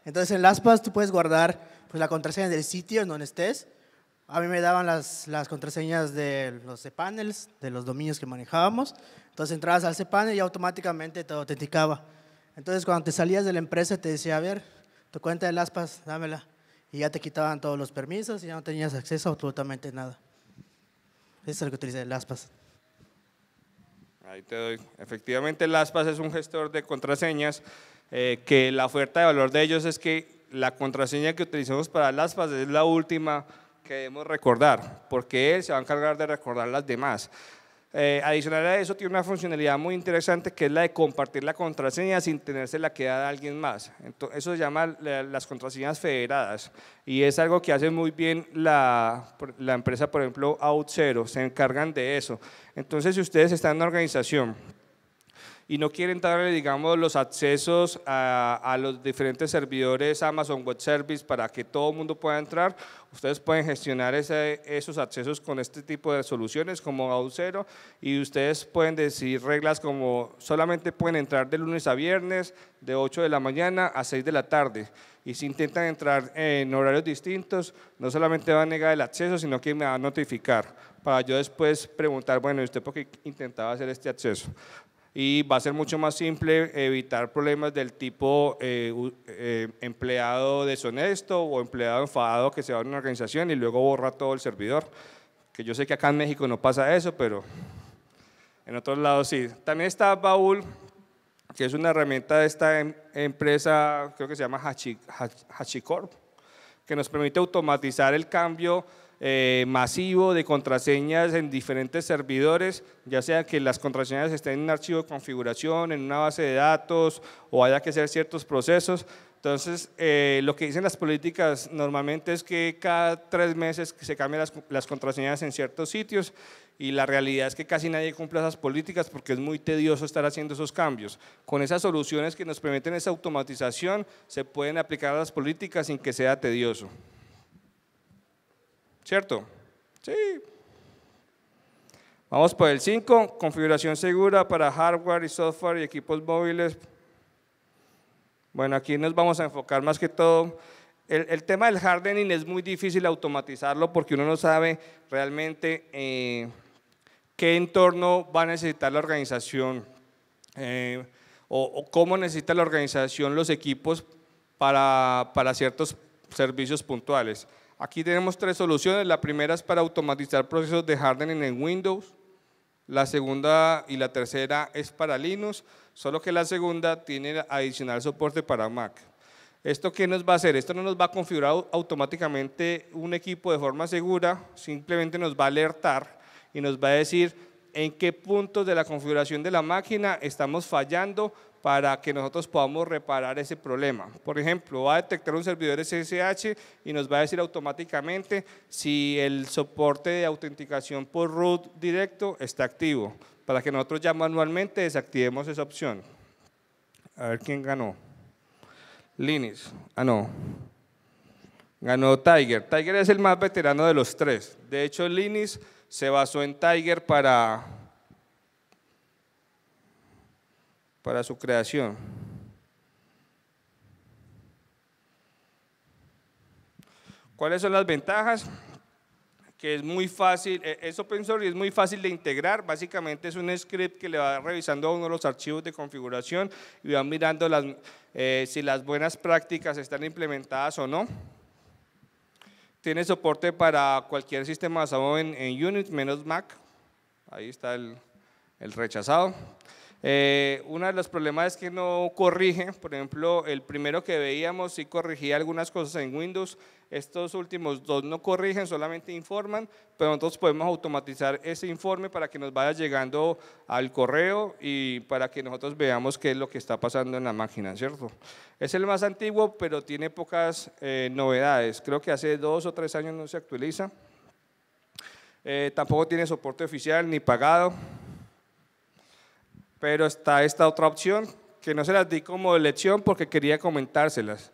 Entonces en LastPass tú puedes guardar pues, la contraseña del sitio en donde estés. A mí me daban las, las contraseñas de los cPanels, de los dominios que manejábamos. Entonces entrabas al cPanel y automáticamente te autenticaba. Entonces cuando te salías de la empresa te decía, a ver, tu cuenta de LastPass, dámela. Y ya te quitaban todos los permisos y ya no tenías acceso a absolutamente nada. Eso es lo que utiliza LastPass. Ahí te doy. Efectivamente, LastPass es un gestor de contraseñas eh, que la oferta de valor de ellos es que la contraseña que utilizamos para LastPass es la última que debemos recordar, porque él se va a encargar de recordar las demás. Eh, adicional a eso, tiene una funcionalidad muy interesante que es la de compartir la contraseña sin tenerse la queda de alguien más. Entonces, eso se llama las contraseñas federadas y es algo que hace muy bien la, la empresa, por ejemplo, OutZero, se encargan de eso. Entonces, si ustedes están en una organización y no quieren darle, digamos, los accesos a, los diferentes servidores Amazon Web Service para que todo el mundo pueda entrar, ustedes pueden gestionar esos accesos con este tipo de soluciones como Auth0 y ustedes pueden decir reglas como solamente pueden entrar de lunes a viernes de 8 de la mañana a 6 de la tarde y si intentan entrar en horarios distintos, no solamente va a negar el acceso, sino que me va a notificar para yo después preguntar, bueno, ¿y usted por qué intentaba hacer este acceso? Y va a ser mucho más simple evitar problemas del tipo eh, eh, empleado deshonesto o empleado enfadado que se va a una organización y luego borra todo el servidor. Que yo sé que acá en México no pasa eso, pero en otros lados sí. También está Baúl, que es una herramienta de esta em, empresa, creo que se llama HashiCorp, que nos permite automatizar el cambio eh, masivo de contraseñas en diferentes servidores, ya sea que las contraseñas estén en un archivo de configuración, en una base de datos o haya que hacer ciertos procesos. Entonces, eh, lo que dicen las políticas normalmente es que cada tres meses se cambian las, las, contraseñas en ciertos sitios y la realidad es que casi nadie cumple esas políticas porque es muy tedioso estar haciendo esos cambios. Con esas soluciones que nos permiten esa automatización, se pueden aplicar las políticas sin que sea tedioso. ¿Cierto? Sí. Vamos por el 5, configuración segura para hardware y software y equipos móviles. Bueno, aquí nos vamos a enfocar más que todo. El, tema del hardening es muy difícil automatizarlo porque uno no sabe realmente eh, qué entorno va a necesitar la organización eh, o, cómo necesita la organización los equipos para, para ciertos servicios puntuales. Aquí tenemos tres soluciones. La primera es para automatizar procesos de hardening en Windows. La segunda y la tercera es para Linux, solo que la segunda tiene adicional soporte para Mac. ¿Esto qué nos va a hacer? Esto no nos va a configurar automáticamente un equipo de forma segura, simplemente nos va a alertar y nos va a decir en qué puntos de la configuración de la máquina estamos fallando para que nosotros podamos reparar ese problema. Por ejemplo, va a detectar un servidor SSH y nos va a decir automáticamente si el soporte de autenticación por root directo está activo, para que nosotros ya manualmente desactivemos esa opción. A ver quién ganó. Linux. Ah, no. Ganó Tiger. Tiger es el más veterano de los tres. De hecho, Linux se basó en Tiger para para su creación. ¿Cuáles son las ventajas? Que es muy fácil, e, es open source y es muy fácil de integrar. Básicamente es un script que le va revisando a uno los archivos de configuración y va mirando las, eh, si las buenas prácticas están implementadas o no. Tiene soporte para cualquier sistema basado en, en Unix, menos Mac. Ahí está el, el rechazado. Eh, uno de los problemas es que no corrige, por ejemplo, el primero que veíamos sí corrigía algunas cosas en Windows, estos últimos dos no corrigen, solamente informan, pero nosotros podemos automatizar ese informe para que nos vaya llegando al correo y para que nosotros veamos qué es lo que está pasando en la máquina, ¿cierto? Es el más antiguo, pero tiene pocas eh, novedades, creo que hace dos o tres años no se actualiza. Eh, tampoco tiene soporte oficial ni pagado. Pero está esta otra opción que no se las di como lección porque quería comentárselas.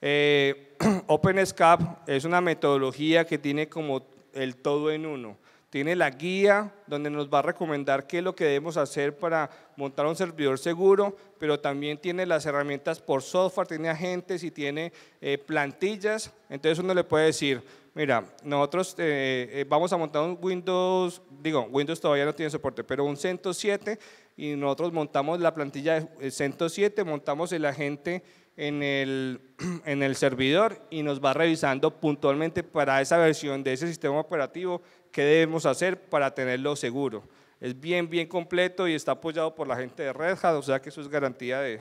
Eh, OpenSCAP es una metodología que tiene como el todo en uno. tiene la guía donde nos va a recomendar qué es lo que debemos hacer para montar un servidor seguro, pero también tiene las herramientas por software, tiene agentes y tiene eh, plantillas. Entonces uno le puede decir, mira, nosotros eh, eh, vamos a montar un Windows, digo, Windows todavía no tiene soporte, pero un CentOS 7 y nosotros montamos la plantilla de CentOS 7, montamos el agente en el, en el servidor y nos va revisando puntualmente para esa versión de ese sistema operativo qué debemos hacer para tenerlo seguro. Es bien, bien completo y está apoyado por la gente de Red Hat, o sea que eso es garantía de,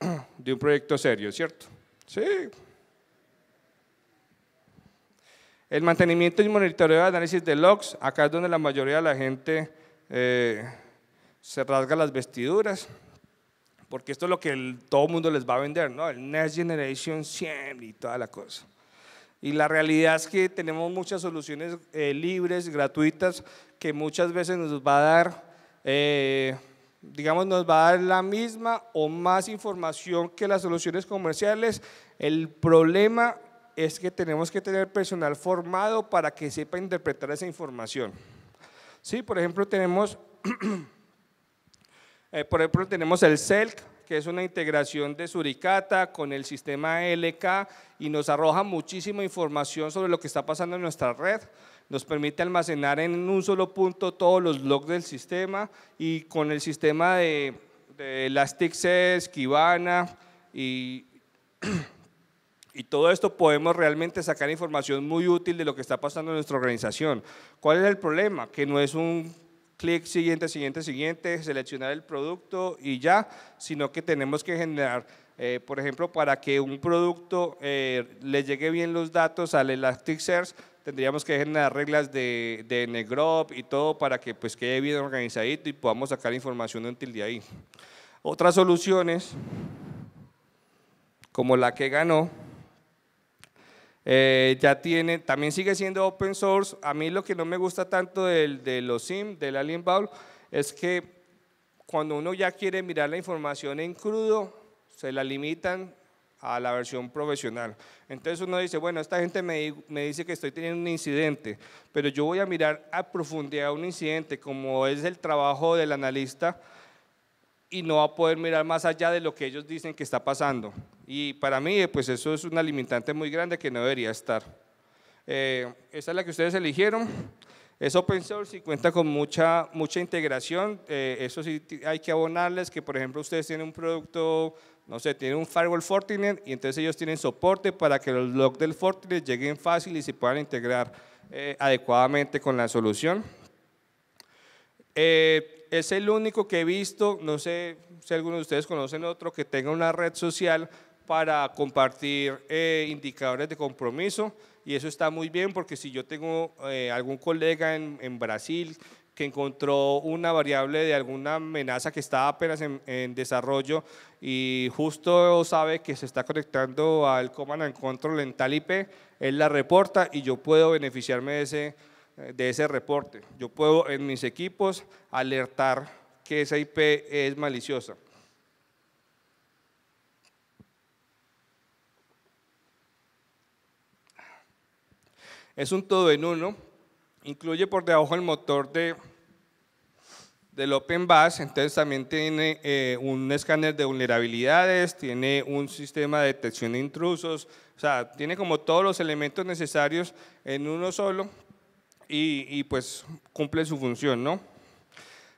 de un proyecto serio, ¿cierto? Sí. El mantenimiento y monitoreo de análisis de logs, acá es donde la mayoría de la gente eh, se rasga las vestiduras porque esto es lo que todo el mundo les va a vender, ¿no? El Next Generation 100 y toda la cosa. Y la realidad es que tenemos muchas soluciones eh, libres, gratuitas, que muchas veces nos va a dar, eh, digamos, nos va a dar la misma o más información que las soluciones comerciales. El problema es que tenemos que tener personal formado para que sepa interpretar esa información. Sí, por ejemplo, tenemos Eh, por ejemplo, tenemos el CELC, que es una integración de Suricata con el sistema LK y nos arroja muchísima información sobre lo que está pasando en nuestra red. Nos permite almacenar en un solo punto todos los logs del sistema y con el sistema de, de Elasticsearch, Kibana y, y todo esto podemos realmente sacar información muy útil de lo que está pasando en nuestra organización. ¿Cuál es el problema? Que no es un clic siguiente, siguiente, siguiente, seleccionar el producto y ya, sino que tenemos que generar, eh, por ejemplo, para que un producto eh, le llegue bien los datos al Elasticsearch, tendríamos que generar reglas de, de Negrop y todo para que pues quede bien organizadito y podamos sacar información útil de ahí. Otras soluciones, como la que ganó, eh, ya tiene, también sigue siendo open source. A mí lo que no me gusta tanto del, de los SIM, del Alien Bowl, es que cuando uno ya quiere mirar la información en crudo, se la limitan a la versión profesional. Entonces uno dice, bueno, esta gente me, me, dice que estoy teniendo un incidente, pero yo voy a mirar a profundidad un incidente, como es el trabajo del analista, y no va a poder mirar más allá de lo que ellos dicen que está pasando. Y para mí, pues eso es una limitante muy grande que no debería estar. Eh, esta es la que ustedes eligieron. Es open source y cuenta con mucha, mucha integración. Eh, eso sí hay que abonarles que, por ejemplo, ustedes tienen un producto, no sé, tienen un firewall Fortinet y entonces ellos tienen soporte para que los logs del Fortinet lleguen fácil y se puedan integrar eh, adecuadamente con la solución. es el único que he visto, no sé si alguno de ustedes conocen otro, que tenga una red social para compartir eh, indicadores de compromiso y eso está muy bien porque si yo tengo eh, algún colega en, en, Brasil que encontró una variable de alguna amenaza que estaba apenas en, en, desarrollo y justo sabe que se está conectando al Command and Control en tal IP, él la reporta y yo puedo beneficiarme de ese, de ese reporte. Yo puedo en mis equipos alertar que esa IP es maliciosa. Es un todo en uno. Incluye por debajo el motor de, del Open Bash, entonces también tiene eh, un escáner de vulnerabilidades, tiene un sistema de detección de intrusos, o sea, tiene como todos los elementos necesarios en uno solo y, y pues cumple su función, ¿no?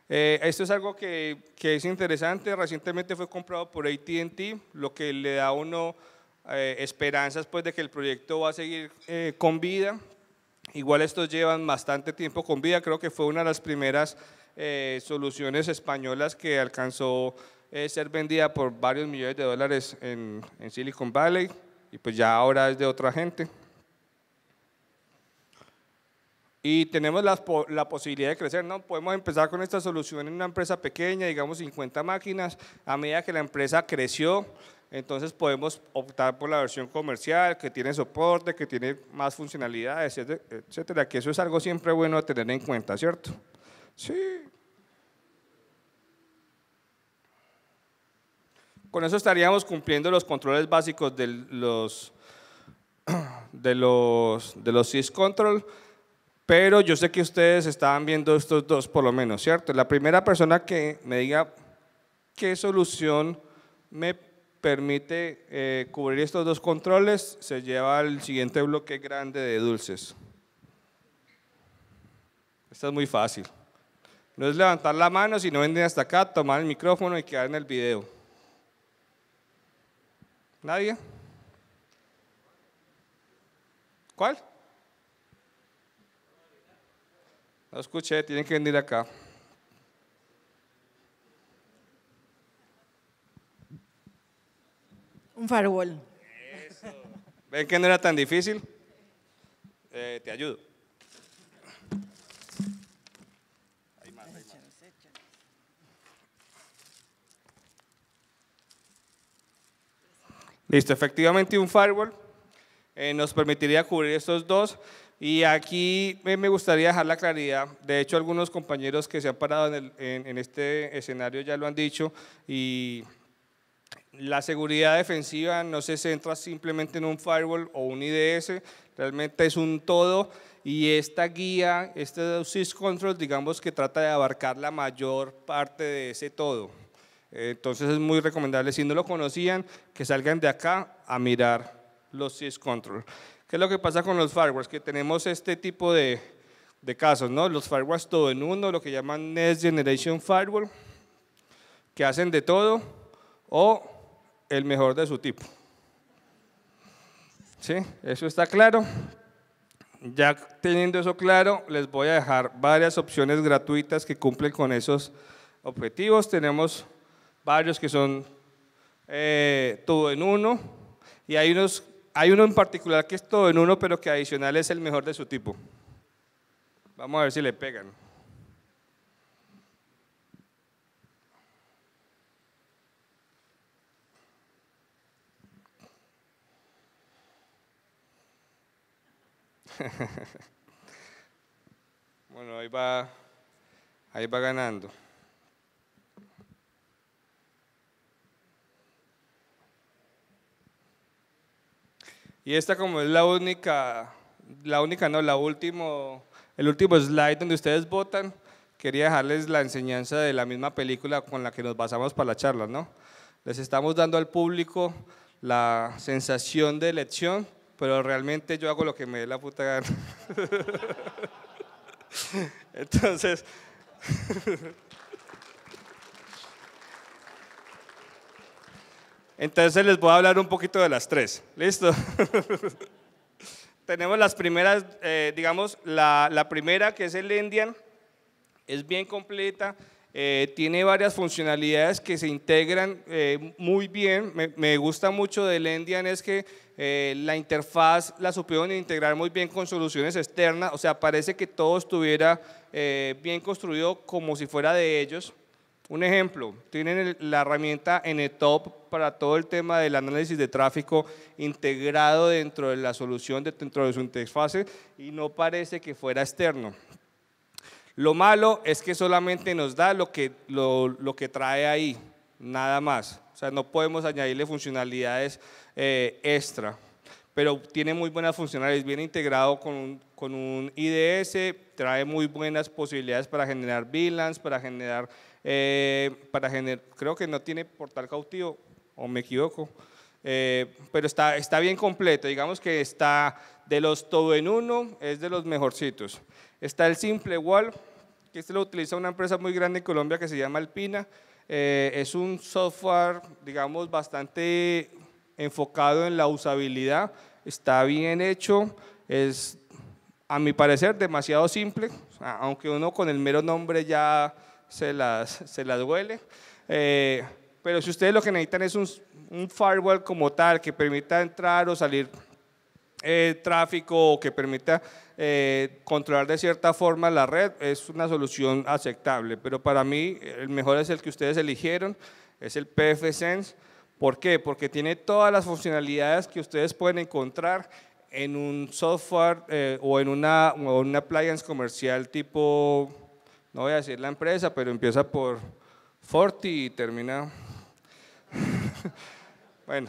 Eh, esto es algo que, que, es interesante, recientemente fue comprado por AT&T, lo que le da a uno eh, esperanzas pues, de que el proyecto va a seguir eh, con vida. Igual estos llevan bastante tiempo con vida, creo que fue una de las primeras eh, soluciones españolas que alcanzó ser vendida por varios millones de dólares en, en Silicon Valley y pues ya ahora es de otra gente. Y tenemos la, la, posibilidad de crecer, ¿no? Podemos empezar con esta solución en una empresa pequeña, digamos 50 máquinas, a medida que la empresa creció, entonces podemos optar por la versión comercial, que tiene soporte, que tiene más funcionalidades, etcétera, que eso es algo siempre bueno a tener en cuenta, ¿cierto? Sí. Con eso estaríamos cumpliendo los controles básicos de los, de los, de los syscontrol. Pero yo sé que ustedes estaban viendo estos dos por lo menos, ¿cierto? La primera persona que me diga qué solución me permite eh, cubrir estos dos controles se lleva al siguiente bloque grande de dulces. Esto es muy fácil. No es levantar la mano, sino venden hasta acá, tomar el micrófono y quedar en el video. ¿Nadie? ¿Cuál? No escuché, tienen que venir acá. Un firewall. ¿Ven que no era tan difícil? Eh, te ayudo. Listo, efectivamente un firewall eh, nos permitiría cubrir estos dos. Y aquí me gustaría dejar la claridad, de hecho algunos compañeros que se han parado en, en este escenario ya lo han dicho, y la seguridad defensiva no se centra simplemente en un firewall o un IDS, realmente es un todo y esta guía, este syscontrol, digamos que trata de abarcar la mayor parte de ese todo. Entonces es muy recomendable, si no lo conocían, que salgan de acá a mirar los syscontrol. ¿Qué es lo que pasa con los firewalls? Que tenemos este tipo de, de casos, ¿no? Los firewalls todo en uno, lo que llaman Next Generation Firewall, que hacen de todo, o el mejor de su tipo. ¿Sí? Eso está claro. Ya teniendo eso claro, les voy a dejar varias opciones gratuitas que cumplen con esos objetivos. Tenemos varios que son eh, todo en uno y hay, unos, hay uno en particular que es todo en uno, pero que adicional es el mejor de su tipo. Vamos a ver si le pegan. bueno, ahí va, ahí va ganando. Y esta como es la única, la única no, la último, el último slide donde ustedes votan, quería dejarles la enseñanza de la misma película con la que nos basamos para la charla, ¿no? Les estamos dando al público la sensación de elección, pero realmente yo hago lo que me dé la puta gana. Entonces, Entonces les voy a hablar un poquito de las tres. ¿Listo? Tenemos las primeras, eh, digamos, la, primera que es el Endian, es bien completa, eh, tiene varias funcionalidades que se integran eh, muy bien. Me, gusta mucho del Endian es que la interfaz la supieron integrar muy bien con soluciones externas, o sea, parece que todo estuviera bien construido como si fuera de ellos. Un ejemplo, tienen la herramienta NetOp para todo el tema del análisis de tráfico integrado dentro de la solución, dentro de su interfase y no parece que fuera externo. Lo malo es que solamente nos da lo que, lo, que trae ahí, nada más. O sea, no podemos añadirle funcionalidades eh, extra, pero tiene muy buenas funcionalidades, viene integrado con un, con un IDS, trae muy buenas posibilidades para generar VLANs, para generar eh, para generar, creo que no tiene portal cautivo, o me equivoco, eh, pero está, está bien completo, digamos que está de los todo en uno, es de los mejorcitos. Está el Simple Wall, que este lo utiliza una empresa muy grande en Colombia que se llama Alpina, eh, es un software, digamos, bastante enfocado en la usabilidad, está bien hecho, es a mi parecer demasiado simple, aunque uno con el mero nombre ya se las, se las duele. Eh, pero si ustedes lo que necesitan es un, un, firewall como tal que permita entrar o salir eh, tráfico o que permita eh, controlar de cierta forma la red, es una solución aceptable. Pero para mí el mejor es el que ustedes eligieron, es el PFSense. ¿Por qué? Porque tiene todas las funcionalidades que ustedes pueden encontrar en un software o en una, una appliance comercial tipo no voy a decir la empresa, pero empieza por Forti y termina, bueno,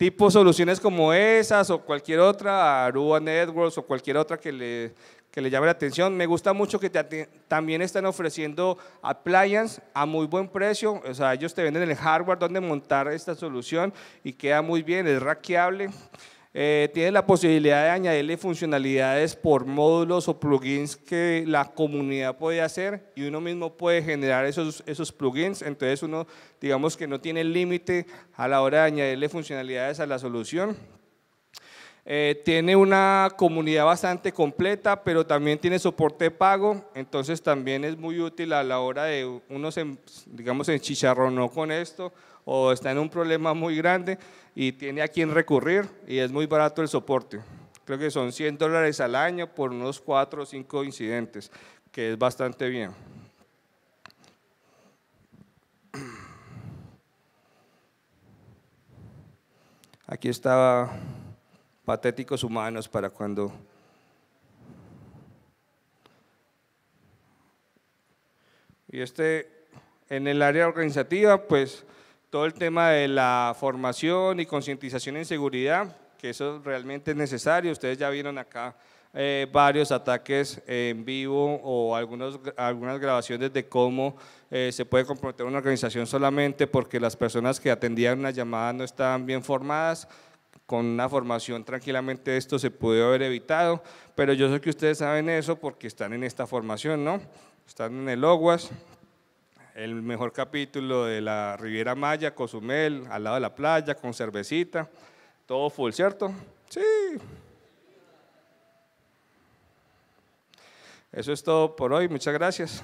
tipo soluciones como esas o cualquier otra, Aruba Networks o cualquier otra que le, que le llame la atención. Me gusta mucho que también están ofreciendo appliance a muy buen precio. O sea, ellos te venden el hardware donde montar esta solución y queda muy bien, es rackeable. Eh, tiene la posibilidad de añadirle funcionalidades por módulos o plugins que la comunidad puede hacer y uno mismo puede generar esos, esos plugins. Entonces uno, digamos que no tiene límite a la hora de añadirle funcionalidades a la solución. Eh, tiene una comunidad bastante completa, pero también tiene soporte pago, entonces también es muy útil a la hora de uno, se, digamos, se chicharronó con esto o está en un problema muy grande y tiene a quién recurrir y es muy barato el soporte. Creo que son 100 dólares al año por unos 4 o 5 incidentes, que es bastante bien. Aquí estaba patéticos humanos para cuando... Y este, en el área organizativa, pues todo el tema de la formación y concientización en seguridad, que eso realmente es necesario. Ustedes ya vieron acá eh, varios ataques en vivo o algunos, algunas grabaciones de cómo eh, se puede comprometer una organización solamente porque las personas que atendían una llamada no estaban bien formadas. Con una formación tranquilamente esto se pudo haber evitado, pero yo sé que ustedes saben eso porque están en esta formación, ¿no? Están en el OWAS, el mejor capítulo de la Riviera Maya, Cozumel, al lado de la playa, con cervecita, todo full, ¿cierto? Sí. Eso es todo por hoy, muchas gracias.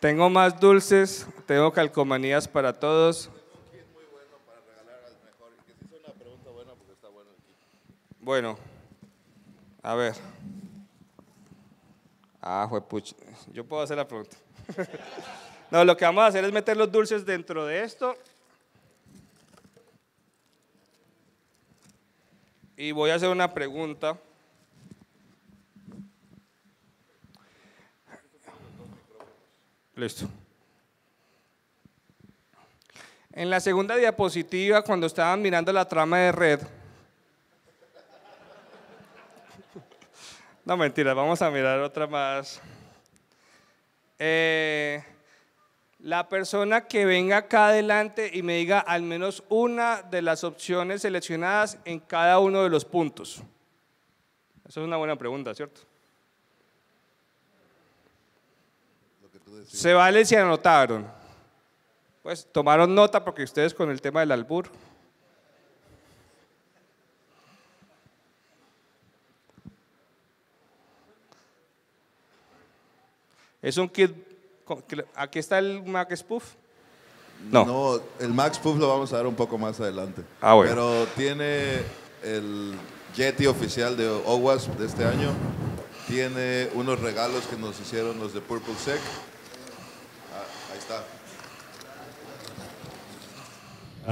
Tengo más dulces, tengo calcomanías para todos. Bueno, a ver. Ah, juepuch. Yo puedo hacer la pregunta. no, lo que vamos a hacer es meter los dulces dentro de esto. Y voy a hacer una pregunta. Listo. En la segunda diapositiva, cuando estaban mirando la trama de red, No, mentira, vamos a mirar otra más. Eh, la persona que venga acá adelante y me diga al menos una de las opciones seleccionadas en cada uno de los puntos. Esa es una buena pregunta, ¿cierto? Se vale si anotaron. Pues tomaron nota porque ustedes con el tema del albur. Es un kit. ¿Aquí está el Mac Spoof? No. No, el Mac Spoof lo vamos a dar un poco más adelante. Ah, bueno. Pero tiene el Yeti oficial de OWASP de este año. Tiene unos regalos que nos hicieron los de Purple Sec. Ah, ahí está.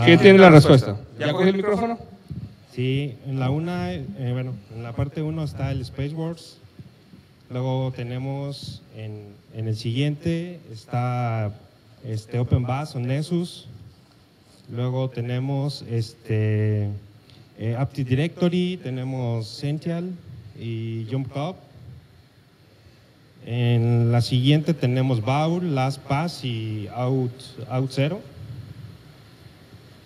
¿Quién tiene la respuesta? ¿Ya coge el micrófono? Sí, en la una, eh, bueno, en la parte uno está el Space Wars, Luego tenemos en, el siguiente está este Open Bass o Nessus. Luego tenemos este eh, Active Directory, tenemos Sential y Jump Cup. En la siguiente tenemos Baul, LastPass y Out, Out Zero.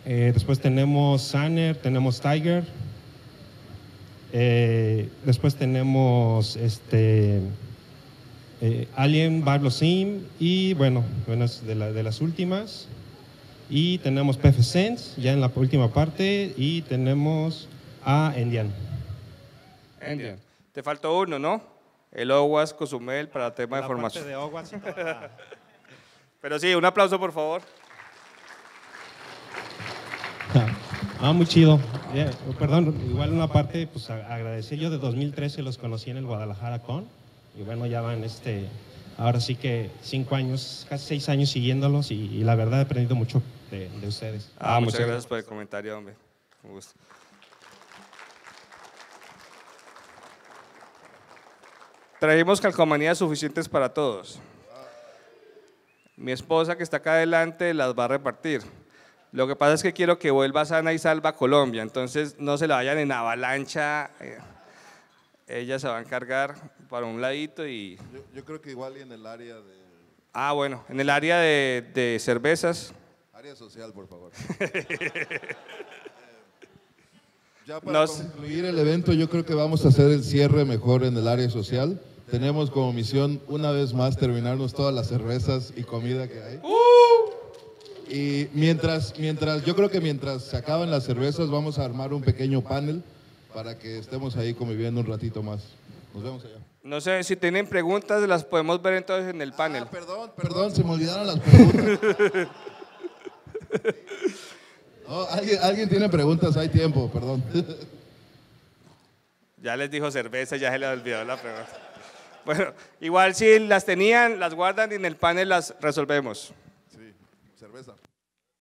Eh, después tenemos Sanner, tenemos Tiger, eh, después tenemos este, eh, Alien Bablo Sim y bueno, bueno de, de, las últimas. Y tenemos PF ya en la última parte y tenemos a Endian. Endian. Te faltó uno, ¿no? El OWAS Cozumel para tema de formación. De OWAS. Pero sí, un aplauso por favor. Ah, muy chido. perdón, igual una parte, pues agradecer, yo de 2013 los conocí en el Guadalajara Con, y bueno, ya van este, ahora sí que cinco años, casi seis años siguiéndolos, y, la verdad he aprendido mucho de, ustedes. Ah, muchas, gracias por el comentario, hombre. Un gusto. Trajimos calcomanías suficientes para todos. Mi esposa que está acá adelante las va a repartir. Lo que pasa es que quiero que vuelva sana y salva a Colombia, entonces no se la vayan en avalancha. eh, Ella se va a encargar para un ladito y... Yo, yo creo que igual y en el área de Ah, bueno, en el área de, de cervezas. área social, por favor. ya para Nos- concluir el evento, yo creo que vamos a hacer el cierre mejor en el área social. Tenemos como misión una vez más terminarnos todas las cervezas y comida que hay. Y mientras, mientras, yo creo que mientras se acaban las cervezas, vamos a armar un pequeño panel para que estemos ahí conviviendo un ratito más. Nos vemos allá. No sé si tienen preguntas, las podemos ver entonces en el panel. Ah, perdón, perdón, se me olvidaron las preguntas. No, ¿alguien, alguien tiene preguntas, hay tiempo, perdón. Ya les dijo cerveza, ya se les olvidó la pregunta. Bueno, igual si las tenían, las guardan y en el panel las resolvemos. Cerveza.